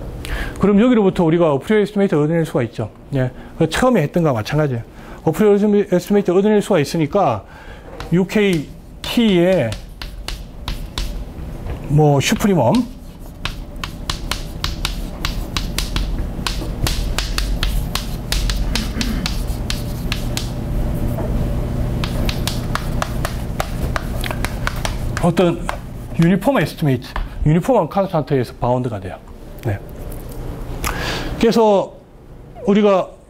그럼 여기로부터 우리가 a priori estimate 얻어낼 수가 있죠. 예. 그 처음에 했던 거와 마찬가지예요. a priori estimate 얻어낼 수가 있으니까 UKT의 뭐 supremum 어떤 uniform estimate, uniform한 constant에서 bound가 돼요. 네. 그래서 우리가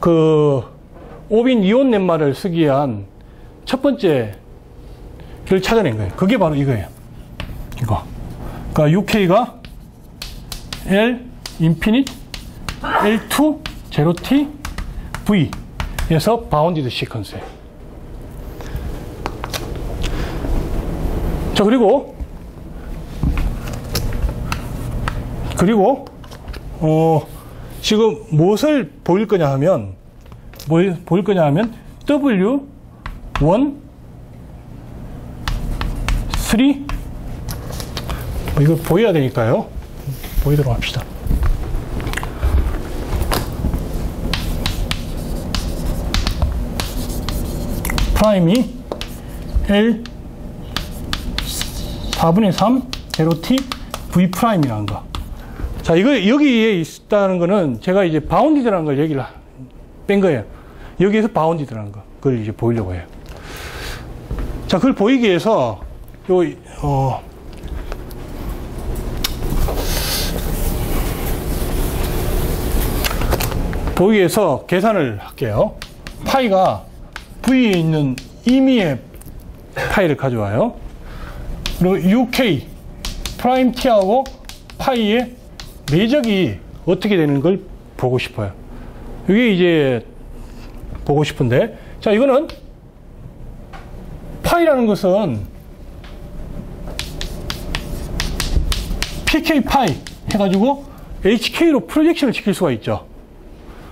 그 Aubin-Lions lemma를 쓰기 위한 첫 번째 를 찾아낸 거예요. 그게 바로 이거예요. 이거. 그러니까 UK가 L infinity L2 제로T V에서 바운디드 시퀀스예요. 자, 그리고, 그리고, 어, 지금 무엇을 보일 거냐 하면, 뭐, 보일 거냐 하면, W, 1, 3, 뭐 이거 보여야 되니까요. 보이도록 합시다. prime이 L 4분의 3 제로 t v prime이라는 거. 자, 이거 여기에 있다는 거는 제가 이제 bounded라는 걸 얘기를 뺀 거예요. 여기에서 bounded라는 거. 그걸 이제 보이려고 해요. 자, 그걸 보이기 위해서 요 어, 보기 위해서 계산을 할게요. 파이가 V에 있는 임의의 파이를 가져와요. 그리고 UK prime T하고 파이의 내적이 어떻게 되는 걸 보고 싶어요. 이게 이제 보고 싶은데 자 이거는 파이라는 것은 PK 파이 해가지고 HK로 projection을 시킬 수가 있죠.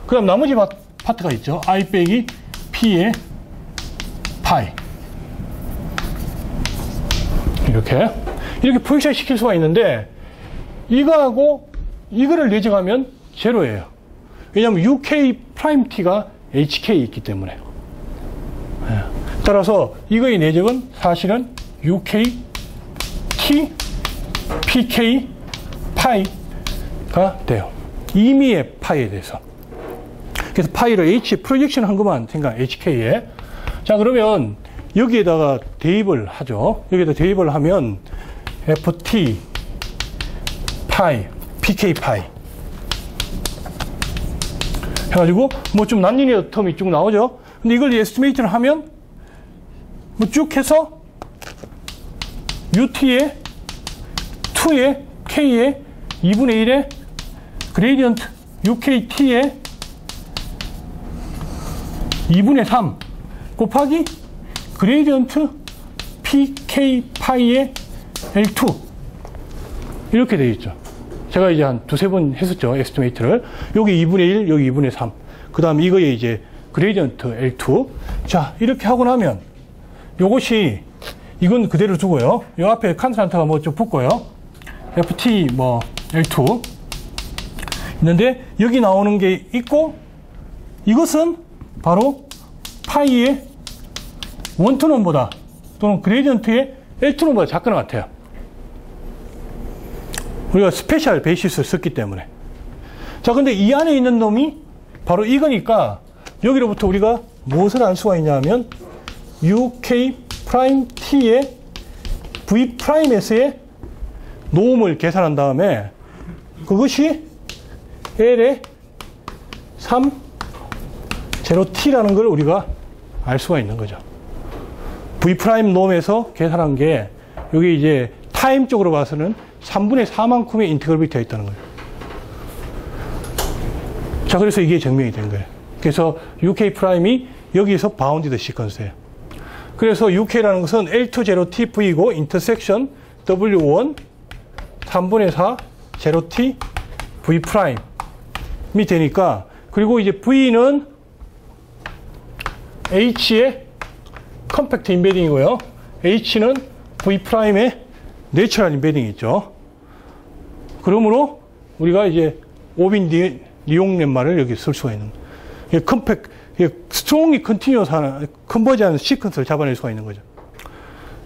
그 다음 나머지 파- part가 있죠. I 빼기 P의 파이. 이렇게. 이렇게 projection 시킬 수가 있는데, 이거하고 이거를 내적하면 제로예요. 왜냐하면 UK prime T가 HK에 있기 때문에. 예. 따라서 이거의 내적은 사실은 UK T PK 파이가 돼요. 임의의 파이에 대해서. 그래서 파이를 H projection 한 것만 생각, HK에. 자, 그러면 여기에다가 대입을 하죠. 여기에다 대입을 하면 FT 파이, PK 파이. 해가지고 뭐 좀 난리의 텀이 쭉 나오죠. 근데 이걸 estimate를 하면 뭐 쭉 해서 UT에 2에 K에 2분의 1에 gradient UKT에 2분의 3 곱하기 gradient PK 파이의 L2 이렇게 되어 있죠. 제가 이제 한 두세 번 했었죠. estimate를. 여기 2분의 1, 여기 2분의 3. 그 다음 이거에 이제 그레디언트 L2. 자, 이렇게 하고 나면 요것이 이건 그대로 두고요. 요 앞에 칸스탄트가 뭐 좀 붙고요. FT 뭐 L2 있는데 여기 나오는 게 있고 이것은 바로 파이의 원투놈보다 또는 그레디언트의 L2놈보다 작은 것 같아요. 우리가 special basis를 썼기 때문에. 자, 근데 이 안에 있는 놈이 바로 이거니까 여기로부터 우리가 무엇을 알 수가 있냐면 UK prime T의 V 프라임 S의 노음을 계산한 다음에 그것이 L의 3 제로 T라는 걸 우리가 알 수가 있는 거죠. V prime norm에서 계산한 게 여기 이제 time 쪽으로 봐서는 3분의 4만큼의 integral이 되어 있다는 거예요. 자, 그래서 이게 증명이 된 거예요. 그래서 UK prime이 여기서 bounded sequence예요. 그래서 UK라는 것은 L2 0TV이고 intersection W1 3분의 4 0T V prime이 되니까 그리고 이제 V는 H의 compact embedding이고요. H는 V 프라임의 내추럴 인베딩이 있죠. 그러므로 우리가 이제 Aubin Li- Lions lemma를 여기 쓸 수가 있는. compact, strongly continuous 하는, converge하는 sequence를 잡아낼 수가 있는 거죠.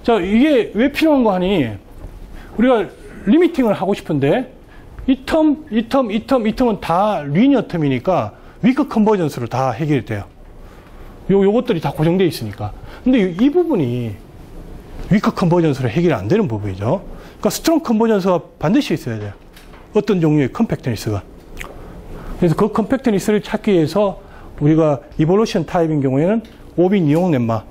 자, 이게 왜 필요한 거 하니, 우리가 limiting을 하고 싶은데, 이 term, 이 term, 이 term, 이 term은 다 linear term이니까, weak convergence로 다 해결이 돼요. 요, 요것들이 다 고정되어 있으니까. 근데 이, 이 부분이 weak convergence로 해결이 안 되는 부분이죠. 그러니까 strong convergence가 반드시 있어야 돼요. 어떤 종류의 compactness가. 그래서 그 compactness를 찾기 위해서 우리가 evolution type인 경우에는 Aubin Lions lemma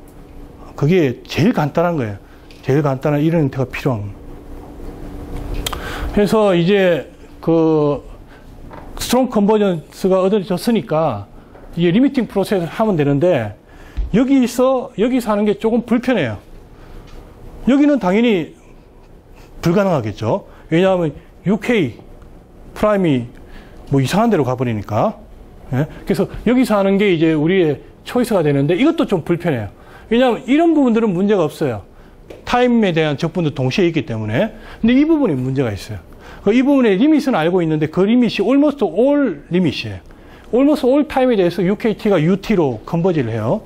그게 제일 간단한 거예요. 제일 간단한 이런 형태가 필요한. 그래서 이제 그 strong convergence가 얻어졌으니까 이게 limiting process를 하면 되는데 여기서 여기서 하는 게 조금 불편해요. 여기는 당연히 불가능하겠죠. 왜냐하면 UK prime이 뭐 이상한 데로 가버리니까. 예? 그래서 여기서 하는 게 이제 우리의 choice가 되는데 이것도 좀 불편해요. 왜냐하면 이런 부분들은 문제가 없어요. time에 대한 적분도 동시에 있기 때문에. 근데 이 부분이 문제가 있어요. 그이 부분의 limit은 알고 있는데 그 limit이 almost all limit이에요. almost all time에 대해서 UKT가 UT로 converge를 해요.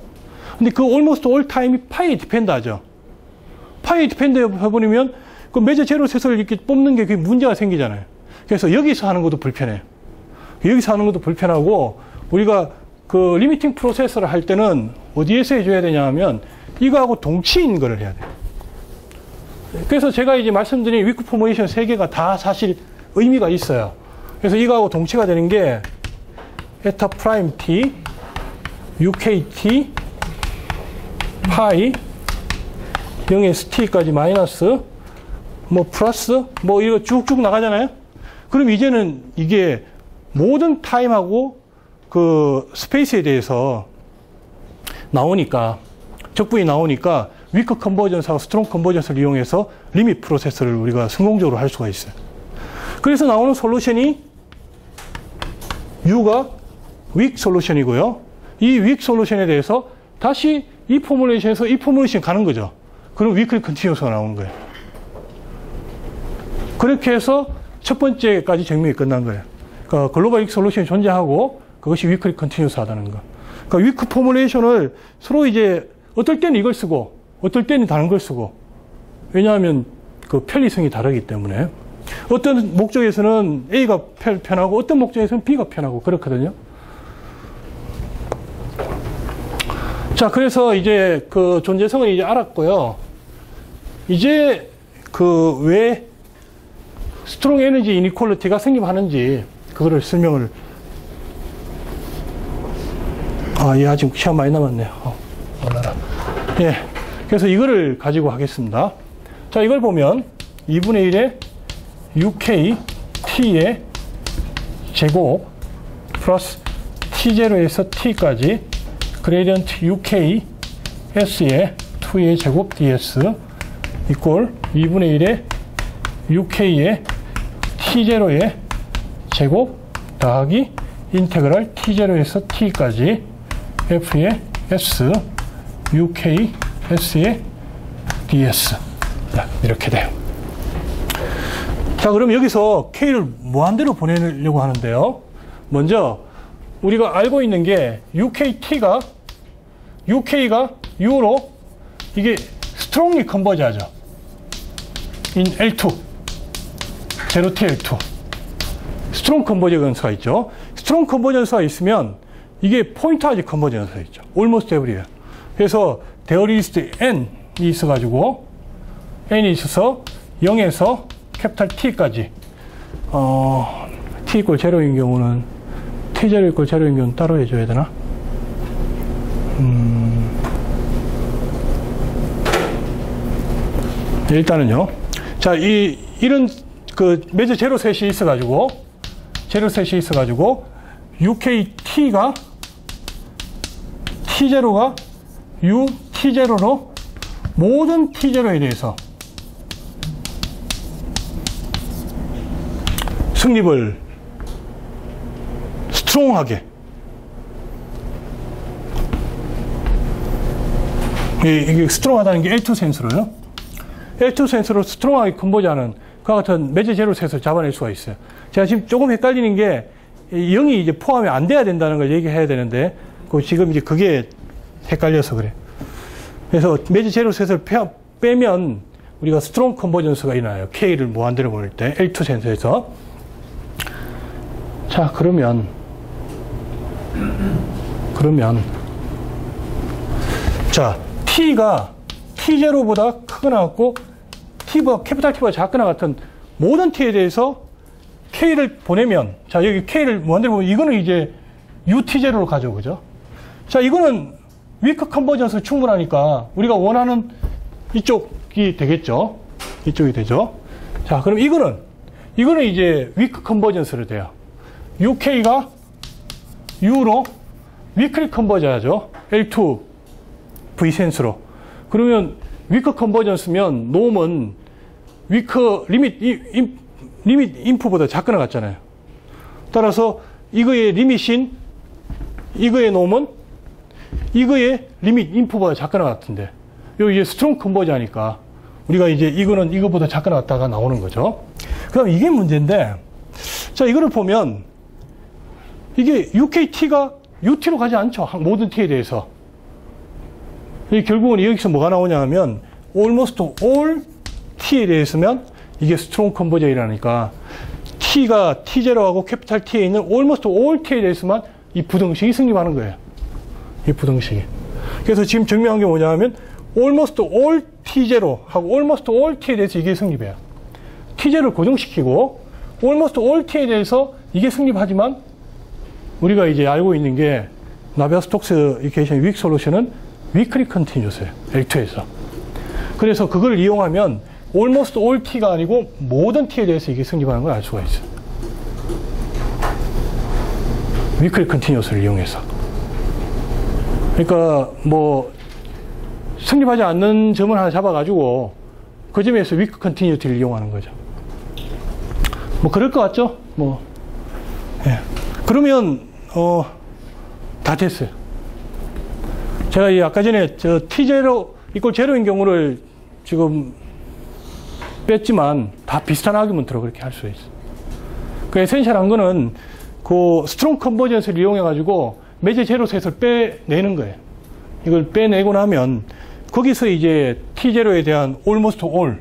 근데 그 almost all time이 파이에 depend 하죠. 파이에 depend 해버리면 그 measure zero set을 이렇게 뽑는 게 그게 문제가 생기잖아요. 그래서 여기서 하는 것도 불편해요. 여기서 하는 것도 불편하고 우리가 그 limiting process를 할 때는 어디에서 해줘야 되냐 하면 이거하고 동치인 거를 해야 돼요. 그래서 제가 이제 말씀드린 weak formulation 세 개가 다 사실 의미가 있어요. 그래서 이거하고 동치가 되는 게 에타 prime t, UKT, 파이, 0에서 t까지 마이너스, 뭐 플러스, 뭐 이거 쭉쭉 나가잖아요. 그럼 이제는 이게 모든 time하고 그 space에 대해서 나오니까 적분이 나오니까 weak convergence하고 strong convergence를 이용해서 limit process를 우리가 성공적으로 할 수가 있어요. 그래서 나오는 솔루션이 U가 윅 솔루션이고요. 이 weak solution에 대해서 다시 이 포뮬레이션에서 이 포뮬레이션 가는 거죠. 그럼 weakly continuous가 나오는 거예요. 그렇게 해서 첫 번째까지 증명이 끝난 거예요. 그러니까 global weak solution이 존재하고 그것이 weakly continuous 하다는 거. 그러니까 weak formulation을 서로 이제 어떨 때는 이걸 쓰고 어떨 때는 다른 걸 쓰고 왜냐하면 그 편리성이 다르기 때문에 어떤 목적에서는 A가 편- 편하고 어떤 목적에서는 B가 편하고 그렇거든요. 자, 그래서 이제 그 존재성을 이제 알았고요. 이제 그 왜 strong energy inequality가 성립하는지 그거를 설명을 아, 예, 아직 시간 많이 남았네요. 어. 예. 그래서 이거를 가지고 하겠습니다. 자, 이걸 보면 2분의 1의 UK T의 제곱 플러스 T0에서 T까지 gradient UK S의 2의 제곱 DS 이꼴 2분의 1의 UK의 T0의 제곱 더하기 인테그랄 T0에서 T까지 F의 S UK S의 DS 자, 이렇게 돼요. 자, 그럼 여기서 K를 무한대로 보내려고 하는데요. 먼저 우리가 알고 있는 게 UKT가 UK가 U로 이게 strongly converge 하죠. in L2 0T L2 strong convergence가 있죠. strong convergence가 있으면 이게 pointwise convergence가 있죠. almost everywhere. 그래서 is n이 있어가지고 n이 있어서 0에서 capital T까지 어, T 이꼴 제로인 경우는 T 제로 이꼴 제로인 경우는 따로 해줘야 되나? 음, 일단은요. 자, 이, 이런 그 매저 제로 셋이 있어가지고 제로 셋이 있어가지고 UKT가 T0가 UT0로 모든 T0에 대해서 승립을 스트롱하게 이- 이게 스트롱하다는 게 L2 센서로요. L2 센서로 스트롱하게 컨버지하는 그와 같은 매제 제로 셋을 잡아낼 수가 있어요. 제가 지금 조금 헷갈리는 게 0이 이제 포함이 안 돼야 된다는 걸 얘기해야 되는데 그 지금 이제 그게 헷갈려서 그래. 그래서 매제 제로 셋을 빼- 빼면 우리가 strong convergence가 일어나요. K를 무한대로 보낼 때 L2 센서에서. 자, 그러면 그러면 자, T가 T0보다 크거나 같고 T보다 capital T보다 작거나 같은 모든 T에 대해서 K를 보내면 자, 여기 K를 무한대로 보면 이거는 이제 UT0로 가죠. 그죠? 자, 이거는 weak convergence 충분하니까 우리가 원하는 이쪽이 되겠죠. 이쪽이 되죠. 자, 그럼 이거는 이거는 이제 weak convergence로 돼요. UK가 U로 weakly converge 하죠. L2 V센스로. 그러면 weak convergence면 norm은 weak limit 이- 임, limit inf보다 작거나 같잖아요. 따라서 이거의 limit인 이거의 norm은 이거의 limit inf보다 작거나 같은데 요 이제 strong converge 하니까 우리가 이제 이거는 이거보다 작거나 같다가 나오는 거죠. 그다음 이게 문제인데 자 이거를 보면 이게 UKT가 UT로 가지 않죠. 한- 모든 T에 대해서. 이 결국은 여기서 뭐가 나오냐 하면 almost all T에 대해서면 이게 strong convergence이라니까 T가 T0하고 capital T에 있는 almost all T에 대해서만 이 부등식이 성립하는 거예요. 이 부등식이. 그래서 지금 증명한 게 뭐냐 하면 almost all T0 하고 almost all T에 대해서 이게 성립해요. T0를 고정시키고 almost all T에 대해서 이게 성립하지만 우리가 이제 알고 있는 게 Navier-Stokes equation weak solution은 weakly continuous예요. L2에서. 그래서 그걸 이용하면 almost all t가 아니고 모든 t에 대해서 이게 성립하는 걸 알 수가 있어요. weakly continuous를 이용해서. 그러니까 뭐 성립하지 않는 점을 하나 잡아가지고 그 점에서 weak continuity를 이용하는 거죠. 뭐 그럴 것 같죠? 뭐 예. 그러면 어, 다 됐어요. 제가 이 아까 전에 저 T0 equal 제로인 경우를 지금 뺐지만 다 비슷한 argument로 그렇게 할 수 있어요. 그 essential한 거는 그 strong convergence를 이용해 가지고 measure zero set을 빼내는 거예요. 이걸 빼내고 나면 거기서 이제 T0에 대한 almost all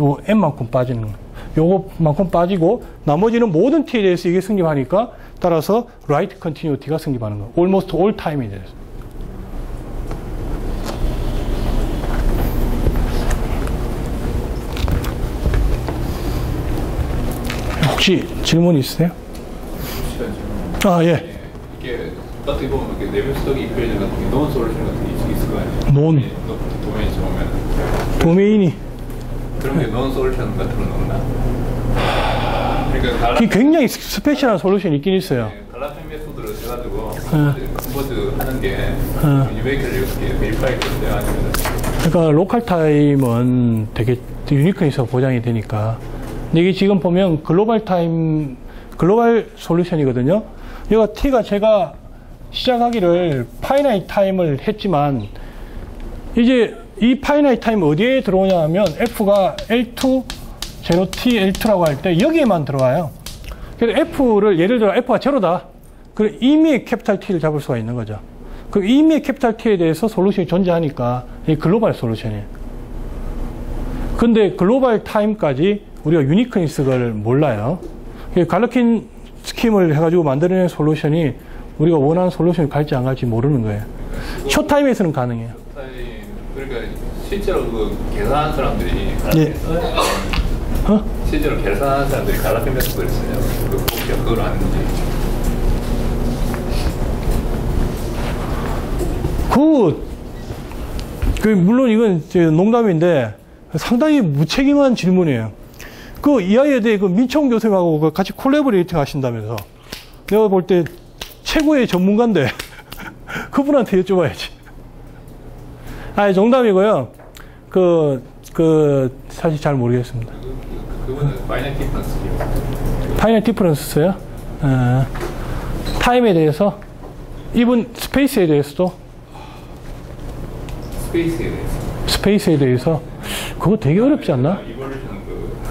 요 M만큼 빠지는 거예요. 요것만큼 빠지고 나머지는 모든 T에 대해서 이게 성립하니까 따라서 right continuity가 승립하는 거예요. almost all time에 대해서. 혹시 질문 있으세요? 아, 예. 예, 이게 어떻게 보면 이렇게 내면스덕이 이퀄리전 같은 게 노은 솔루션 같은 게 있- 있을 거 아니에요. 논. 예, 도- 도메인이 그런 게 노은 솔루션 같은 건 없나? 그러니까 갈라 굉장히 스- special한 solution이 있긴 있어요. Galerkin method를 해가지고 예. converge 하는 게 예. 유베이크를 이렇게 verify 될 때 아니면 그러니까 local time은 되게 unique해서 보장이 되니까. 이게 지금 보면 global time, global solution이거든요. 여기가 T가 제가 시작하기를 finite time을 했지만 이제 이 finite time 어디에 들어오냐 하면 F가 L2, 0T, L2라고 할 때 여기에만 들어와요. 그래서 F를 예를 들어 F가 제로다. 그럼 이미 capital T를 잡을 수가 있는 거죠. 그 이미 capital T에 대해서 solution이 존재하니까 이 global solution이에요. 근데 global time까지 우리가 uniqueness를 몰라요. 그 Galerkin scheme을 해가지고 만들어낸 solution이 우리가 원하는 solution이 갈지 안 갈지 모르는 거예요. short time에서는 가능해요. 그러니까 실제로 그 계산한 사람들이 예. 어? 실제로 계산한 사람들이 갈라펜 메소드를 쓰냐고 그 그걸 아는지 그, 그, 물론 이건 저 농담인데 상당히 무책임한 질문이에요. 그이 아이에 대해 그 민청 교수님하고 그 같이 콜라보레이팅 하신다면서 내가 볼 때 최고의 전문가인데 그분한테 여쭤봐야지. 아, 농담이고요. 그, 그, 사실 잘 모르겠습니다. 그, 그거는 finite difference finite difference요? 어, time에 대해서, 이분 space에 대해서도, space에 대해서 space에 대해서, 그거 되게 어렵지 않나?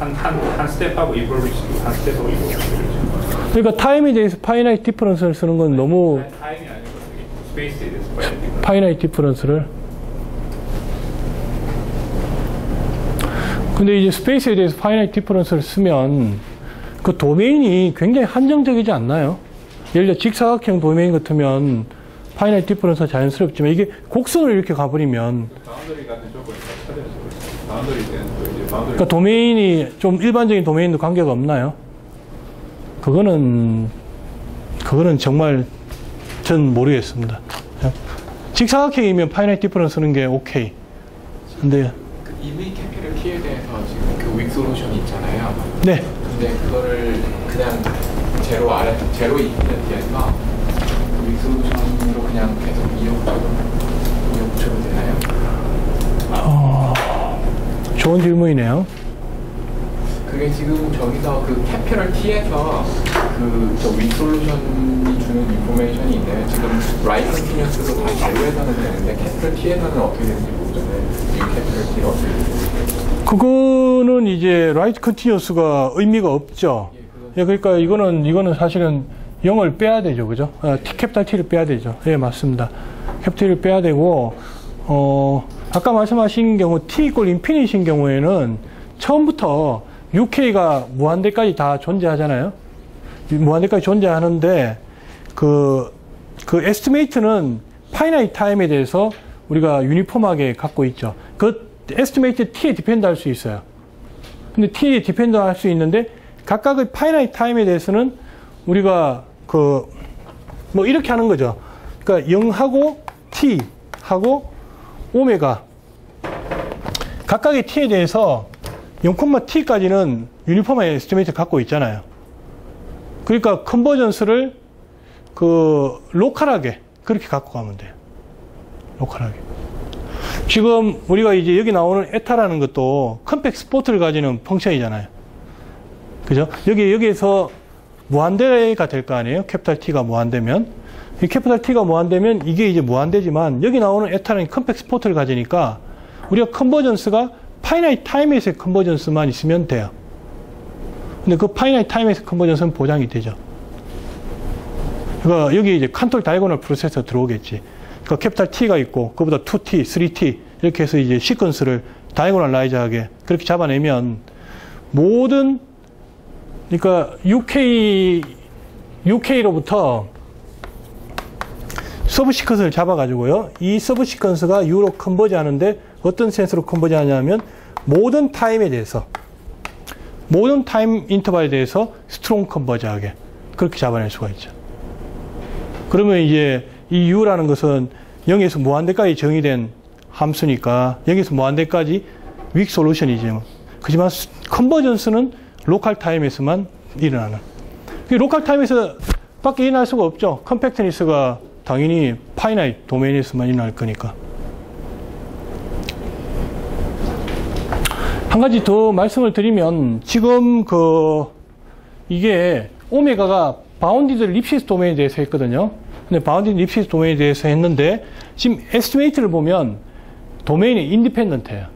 evolution 그 한 한 한 스텝하고 evolution 한 스텝하고 evolution 그러니까 time에 대해서 finite difference를 쓰는 건 너무 time이 아니고 space에 대해서 finite finite difference를. 근데 이제 space에 대해서 finite difference를 쓰면 그 domain이 굉장히 한정적이지 않나요? 예를 들어 직사각형 도메인 같으면 finite difference가 자연스럽지만 이게 곡선을 이렇게 가버리면 그러니까 domain이 좀 일반적인 domain도 관계가 없나요? 그거는 그거는 정말 전 모르겠습니다. 직사각형이면 finite difference 쓰는 게 오케이. 근데 그 이미 capital T에 대해서 지금 그 weak solution이 있잖아요. 네. 근데 그거를 그냥 제로 아래 제로 infinity에서 weak solution으로 그냥 계속 이어붙여도 이어붙여도 되나요? 좋은 질문이네요. 그게 지금 저기서 그 capital T에서 그 저 weak solution이 주는 information이 있네요. 지금 right continuous도 다 제로에서는 되는데 capital T에서는 어떻게 되는지 모르잖아요. 이 capital T가 어떻게 되는지. 그거는 이제 right continuous가 의미가 없죠. 예, 그러니까 이거는 이거는 사실은 0을 빼야 되죠, 그죠? 어, T capital T를 빼야 되죠. 예, 맞습니다. capital을 빼야 되고 어 아까 말씀하신 경우 T equal infinite인 경우에는 처음부터 UK가 무한대까지 다 존재하잖아요. 무한대까지 존재하는데 그, 그 estimate는 finite time에 대해서 우리가 uniform하게 갖고 있죠. 그 estimate T에 depend 할 수 있어요. 근데 T에 depend 할 수 있는데 각각의 finite time에 대해서는 우리가 그 뭐 이렇게 하는 거죠. 그러니까 0하고 T하고 오메가 각각의 T에 대해서 0,T까지는 uniform한 estimate 갖고 있잖아요. 그러니까 convergence를 그 local하게 그렇게 갖고 가면 돼요. local하게. 지금 우리가 이제 여기 나오는 에타라는 것도 compact support를 가지는 function이잖아요. 그죠? 여기 여기에서 무한대가 될 거 아니에요? capital T가 무한대면 이 capital T가 무한대면 이게 이제 무한대지만 여기 나오는 에타는 compact support를 가지니까 우리가 convergence가 finite time에서의 convergence만 있으면 돼요. 근데 그 finite time에서 convergence는 보장이 되죠. 그러니까 여기 이제 Cantor diagonal process 들어오겠지. 그러니까 capital T가 있고 그보다 2T, 3T 이렇게 해서 이제 sequence를 diagonalize하게 그렇게 잡아내면 모든 그러니까 UK UK로부터 subsequence를 잡아가지고요. 이 subsequence가 U로 converge 하는데 어떤 sense로 converge 하냐면 모든 time에 대해서 모든 time interval에 대해서 strong converge하게 그렇게 잡아낼 수가 있죠. 그러면 이제 이 U라는 것은 0에서 무한대까지 정의된 함수니까 0에서 무한대까지 weak solution이죠. 그지만 convergence는 local time에서만 일어나는. 이 local time에서 밖에 일어날 수가 없죠. compactness가 당연히 finite domain에서만 일어날 거니까. 한 가지 더 말씀을 드리면 지금 그 이게 오메가가 bounded Lipschitz domain에 대해서 했거든요. 근데 bounded Lipschitz domain에 대해서 했는데 지금 estimate를 보면 domain이 independent예요.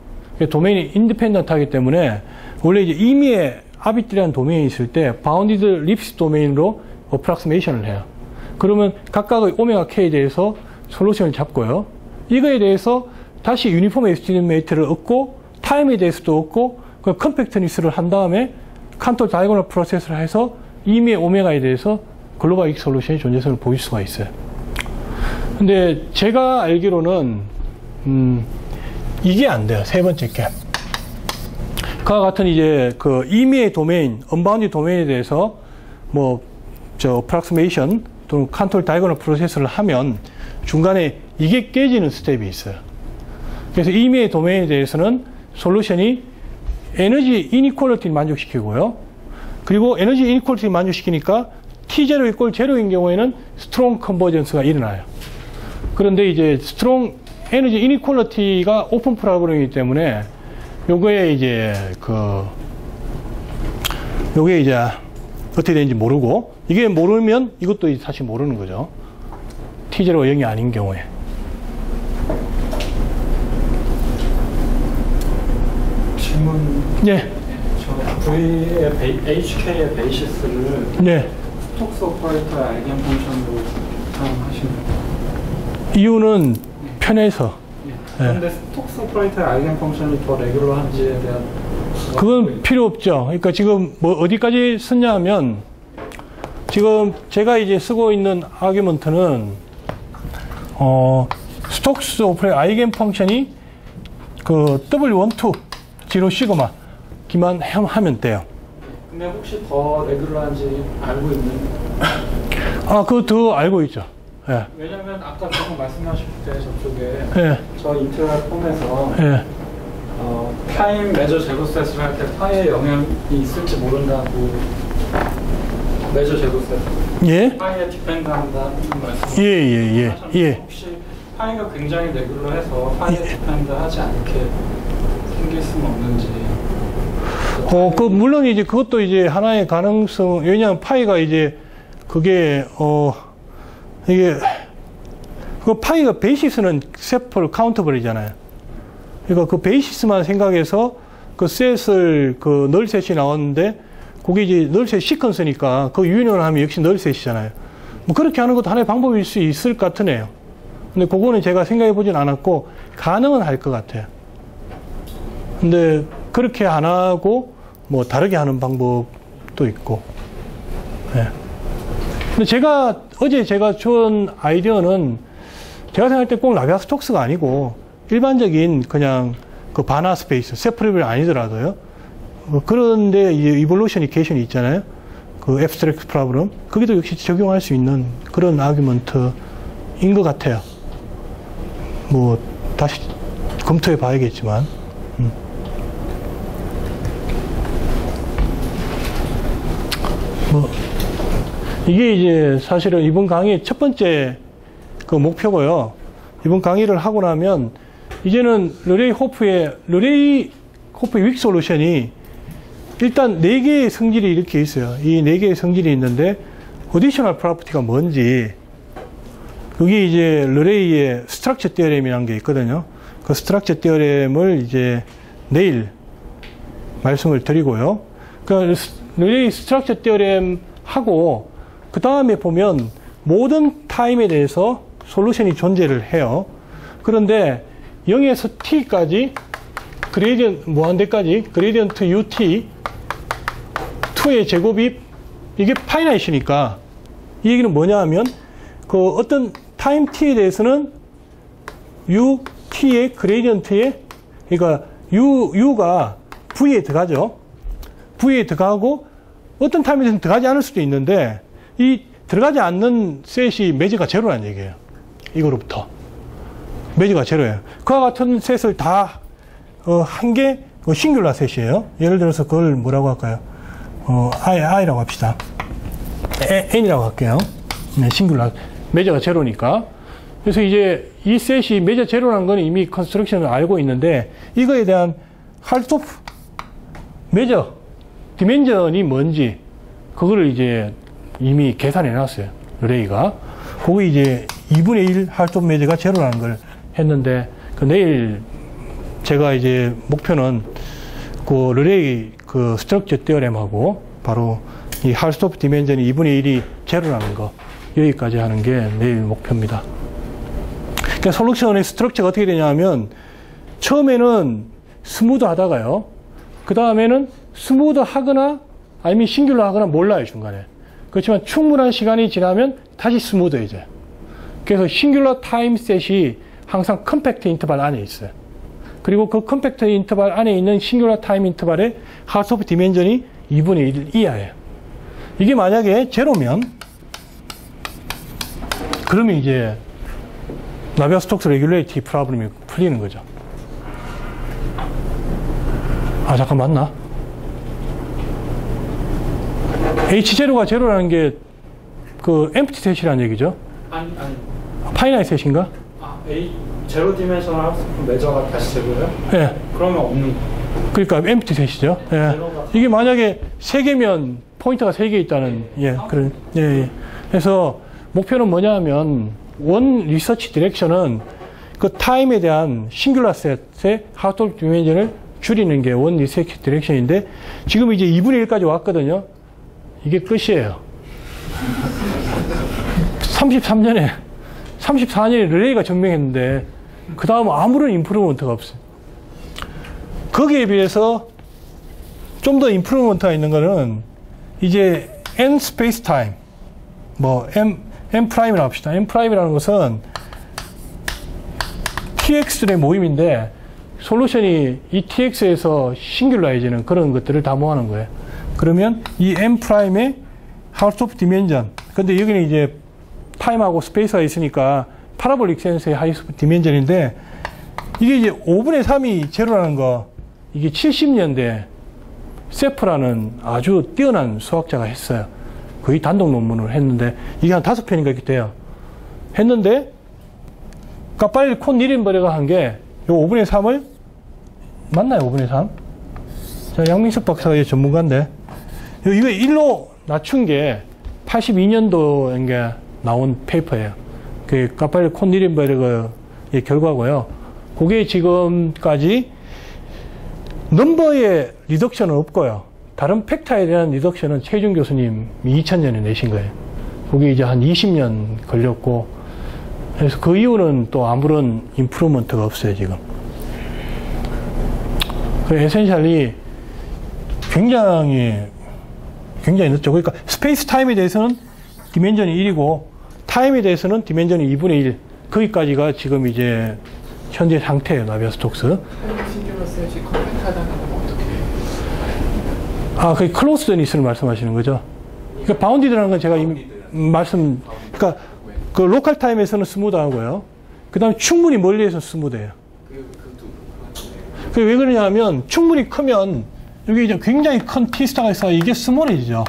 domain이 independent하기 때문에 원래 이제 임의의 arbitrary한 domain이 있을 때 bounded Lipschitz domain으로 approximation을 해요. 그러면 각각의 오메가 K에 대해서 solution을 잡고요. 이거에 대해서 다시 uniform estimate를 얻고 time에 대해서도 얻고 그 compactness를 한 다음에 Cantor diagonal process를 해서 임의의 오메가에 대해서 global weak solution의 존재성을 보일 수가 있어요. 근데 제가 알기로는 음, 이게 안 돼요. 세 번째 게. 그와 같은 이제 그 임의의 domain, unbounded domain에 대해서 뭐저 approximation 또는 Cantor diagonal process를 하면 중간에 이게 깨지는 step이 있어요. 그래서 임의의 domain에 대해서는 solution이 에너지 inequality를 만족시키고요. 그리고 에너지 inequality를 만족시키니까 T0 equal 제로인 경우에는 strong convergence가 일어나요. 그런데 이제 strong 에너지 inequality가 open problem이기 때문에 요거에 이제 그 요게 이제 어떻게 되는지 모르고 이게 모르면 이것도 사실 모르는 거죠. T0가 0이 아닌 경우에. 질문 네. 저 V의 ba-, HK의 basis를 네. Stokes operator의 eigenfunction으로 사용하시나요? 이유는 편해서. 예. 그런데 Stokes operator의 eigenfunction이 더 regular한지에 대한 그건 필요 없죠. 그러니까 지금 뭐 어디까지 썼냐 하면 지금 제가 이제 쓰고 있는 argument는 어 Stokes operator eigenfunction이 그 W12 제로 시그마에만 함- 하면 돼요. 근데 혹시 더 regular한지 알고 있는 아, 그거 더 알고 있죠. 예. 왜냐면 아까 조금 말씀하실 때 저쪽에 예. 저 integral form에서 예. 어, 타임 매저 제곱셋을 할 때 파이에 영향이 있을지 모른다고 매저 제곱셋 예. 파이에 depend한다는 말씀 예, 예, 예. 예. 혹시 파이가 굉장히 regular해서 파이에 depend하지 않게 생길 수는 없는지 어, 그, 물론 이제 그것도 이제 하나의 가능성, 왜냐하면 파이가 이제 그게, 어, 이게, 그 파이가 basis는 separable countable이잖아요. 그러니까 그 basis만 생각해서 그 set을 그 null set이 나왔는데 그게 이제 널셋 시퀀스니까 그 유인을 하면 역시 널셋이잖아요. 뭐 그렇게 하는 것도 하나의 방법일 수 있을 것 같으네요. 근데 그거는 제가 생각해 보진 않았고 가능은 할 것 같아요. 근데 그렇게 안 하고 뭐 다르게 하는 방법도 있고. 예. 근데 제가 어제 제가 준 아이디어는 제가 생각할 때 꼭 라비아 스톡스가 아니고 일반적인 그냥 그 Banach space separable 아니더라도요. 어, 그런데 이제 evolution equation이 있잖아요. 그 abstract problem 거기도 역시 적용할 수 있는 그런 argument인 것 같아요. 뭐 다시 검토해 봐야겠지만. 뭐 이게 이제 사실은 이번 강의 첫 번째 그 목표고요. 이번 강의를 하고 나면 이제는 Leray Hopf의 Leray Hopf의 weak solution이 일단 네 개의 성질이 이렇게 있어요. 이 네 개의 성질이 있는데 additional property가 뭔지 그게 이제 Leray의 structure theorem이라는 게 있거든요. 그 structure theorem을 이제 내일 말씀을 드리고요. 그 Leray structure theorem 하고 그 다음에 보면 모든 time에 대해서 solution이 존재를 해요. 그런데 0에서 t까지 gradient 무한대까지 gradient ut 2의 제곱이 이게 finite니까 이 얘기는 뭐냐 하면 그 어떤 time t에 대해서는 u t의 gradient에 그러니까 u u가 v에 들어가죠. v에 들어가고 어떤 time에 대해서는 들어가지 않을 수도 있는데 이 들어가지 않는 set이 measure가 제로란 얘기예요. 이거로부터. measure가 제로예요. 그와 같은 set을 다, 어, 한 개, 그 singular set이에요. 예를 들어서 그걸 뭐라고 할까요? 어, I, I라고 합시다. 에, N이라고 할게요. 네, singular. measure가 제로니까. 그래서 이제 이 set이 measure 제로라는 건 이미 construction을 알고 있는데 이거에 대한 Hausdorff measure dimension이 뭔지 그거를 이제 이미 계산해 놨어요. Leray가. 그거 이제 2분의 1 Hausdorff measure가 제로라는 걸 했는데 그 내일 제가 이제 목표는 그 Leray 그 structure theorem하고 바로 이 Hausdorff dimension이 2분의 1이 제로라는 거 여기까지 하는 게 내일 목표입니다. 그러니까 solution의 structure가 어떻게 되냐면 처음에는 smooth 하다가요. 그 다음에는 smooth 하거나 아니면 singular 하거나 몰라요 중간에. 그렇지만 충분한 시간이 지나면 다시 smooth해져요. 그래서 singular time set이 항상 compact interval 안에 있어요. 그리고 그 compact interval 안에 있는 singular time interval의 Hausdorff dimension이 2분의 1 이하예요. 이게 만약에 제로면 그러면 이제 Navier-Stokes regularity problem이 풀리는 거죠. 아 잠깐 맞나? H 제로가 제로라는 게 그 empty set이라는 얘기죠. 아니 아니 finite set인가? 아 A 제로 dimensional Hausdorff measure가 다시 되고요. 예. 그러면 없는 거. 그러니까 empty set이죠. 예. 이게 만약에 세 개면 포인트가 세 개 있다는 예 그런 예, 예. 그래서 목표는 뭐냐면 원 리서치 디렉션은 그 타임에 대한 싱귤라 셋의 하우톨 디멘전을 줄이는 게 one research direction인데 지금 이제 2분의 1까지 왔거든요. 이게 끝이에요. 33년에 34년에 Leray가 증명했는데 그 다음 아무런 improvement가 없어요. 거기에 비해서 좀더 improvement가 있는 거는 이제 n space time 뭐 m m prime이라 합시다. m prime이라는 것은 tx들의 모임인데 solution이 이 tx에서 singular 해지는 그런 것들을 다 모아놓은 거예요. 그러면 이 m prime의 Hausdorff dimension 근데 여기는 이제 time하고 space가 있으니까 parabolic sense의 Hausdorff dimension인데 이게 이제 5분의 3이 제로라는 거 이게 70년대 세프라는 아주 뛰어난 수학자가 했어요. 거의 단독 논문을 했는데 이게 한 다섯 편인가 이렇게 돼요. 했는데 까빨리 콘 니린버레가 한 게 요 5분의 3을 맞나요? 5분의 3? 자, 양민석 박사가 전문가인데 요- 이거 1로 낮춘 게 82년도인 게 나온 페이퍼예요. 그 Caffarelli-Kohn-Nirenberg의 결과고요. 그게 지금까지 number의 reduction은 없고요. 다른 factor에 대한 reduction은 최준 교수님이 2000년에 내신 거예요. 그게 이제 한 20년 걸렸고, 그래서 그 이후는 또 아무런 improvement가 없어요, 지금. 그 essentially 굉장히, 굉장히 늦죠. 그러니까 space time에 대해서는 dimension이 1이고, time에 대해서는 dimension이 2분의 1. 거기까지가 지금 이제 현재 상태예요, Navier-Stokes. singular set이 compact하다는 건 어떻게 해요? 아, 그 closedness를 말씀하시는 거죠? 그러니까 bounded라는 건 제가 이미 말씀, 그러니까 그 local time에서는 smooth하고요. 그 다음에 충분히 멀리에서 smooth해요. 그게 왜 그러냐면 충분히 크면 여기 이제 굉장히 큰 T star가 있어 이게 small해지죠.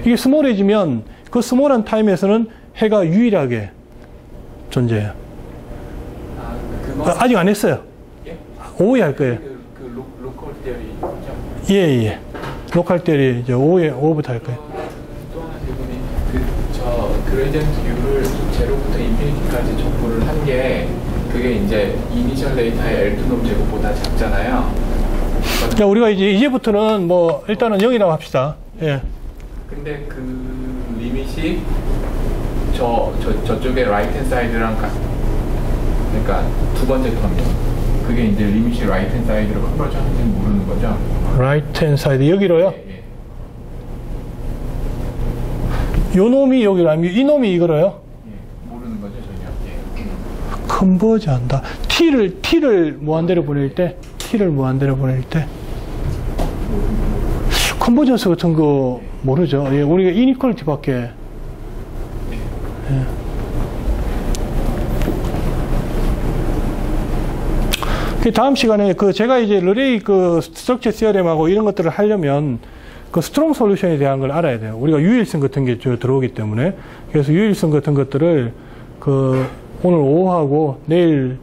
이게 small해지면 그 small한 time에서는 해가 유일하게 존재해요. 아, 아직 안 했어요. 예? 오해할 거예요. 그, 그 로, local theory죠? 예, 예. local theory 이제 오해, 오후부터 할 거예요. 또 하나 질문이 그 저 gradient U를 제로부터 infinity까지 적분을 한 게 그게 이제 이니셜 데이터의 L2놈 제곱보다 작잖아요. 자, 우리가 이제 이제부터는 뭐 일단은 0이라고 합시다. 예. 근데 그 limit이 저, 저 저쪽에 right hand side랑 가, 그러니까 두 번째 term이요. 그게 이제 limit이 right hand side로 converge 하는지는 모르는 거죠. right hand side 여기로요. 예, 예. 요 놈이 여기로 아니면 이 놈이 이거로요. 예. 모르는 거죠 전혀. 예. 한다. t를 t를 무한대로 보낼 때 t를 무한대로 보낼 때 convergence 같은 거 모르죠. 예, 우리가 inequality 밖에 예. 그 다음 시간에 그 제가 이제 Leray 그 structure theorem하고 이런 것들을 하려면 그 strong solution에 대한 걸 알아야 돼요. 우리가 유일성 같은 게 저 들어오기 때문에 그래서 유일성 같은 것들을 그 오늘 오후하고 내일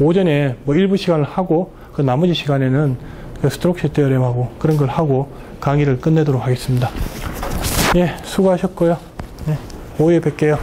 오전에 뭐 일부 시간을 하고 그 나머지 시간에는 그 스트럭처 시어렘하고 그런 걸 하고 강의를 끝내도록 하겠습니다. 예, 수고하셨고요. 예, 오후에 뵐게요.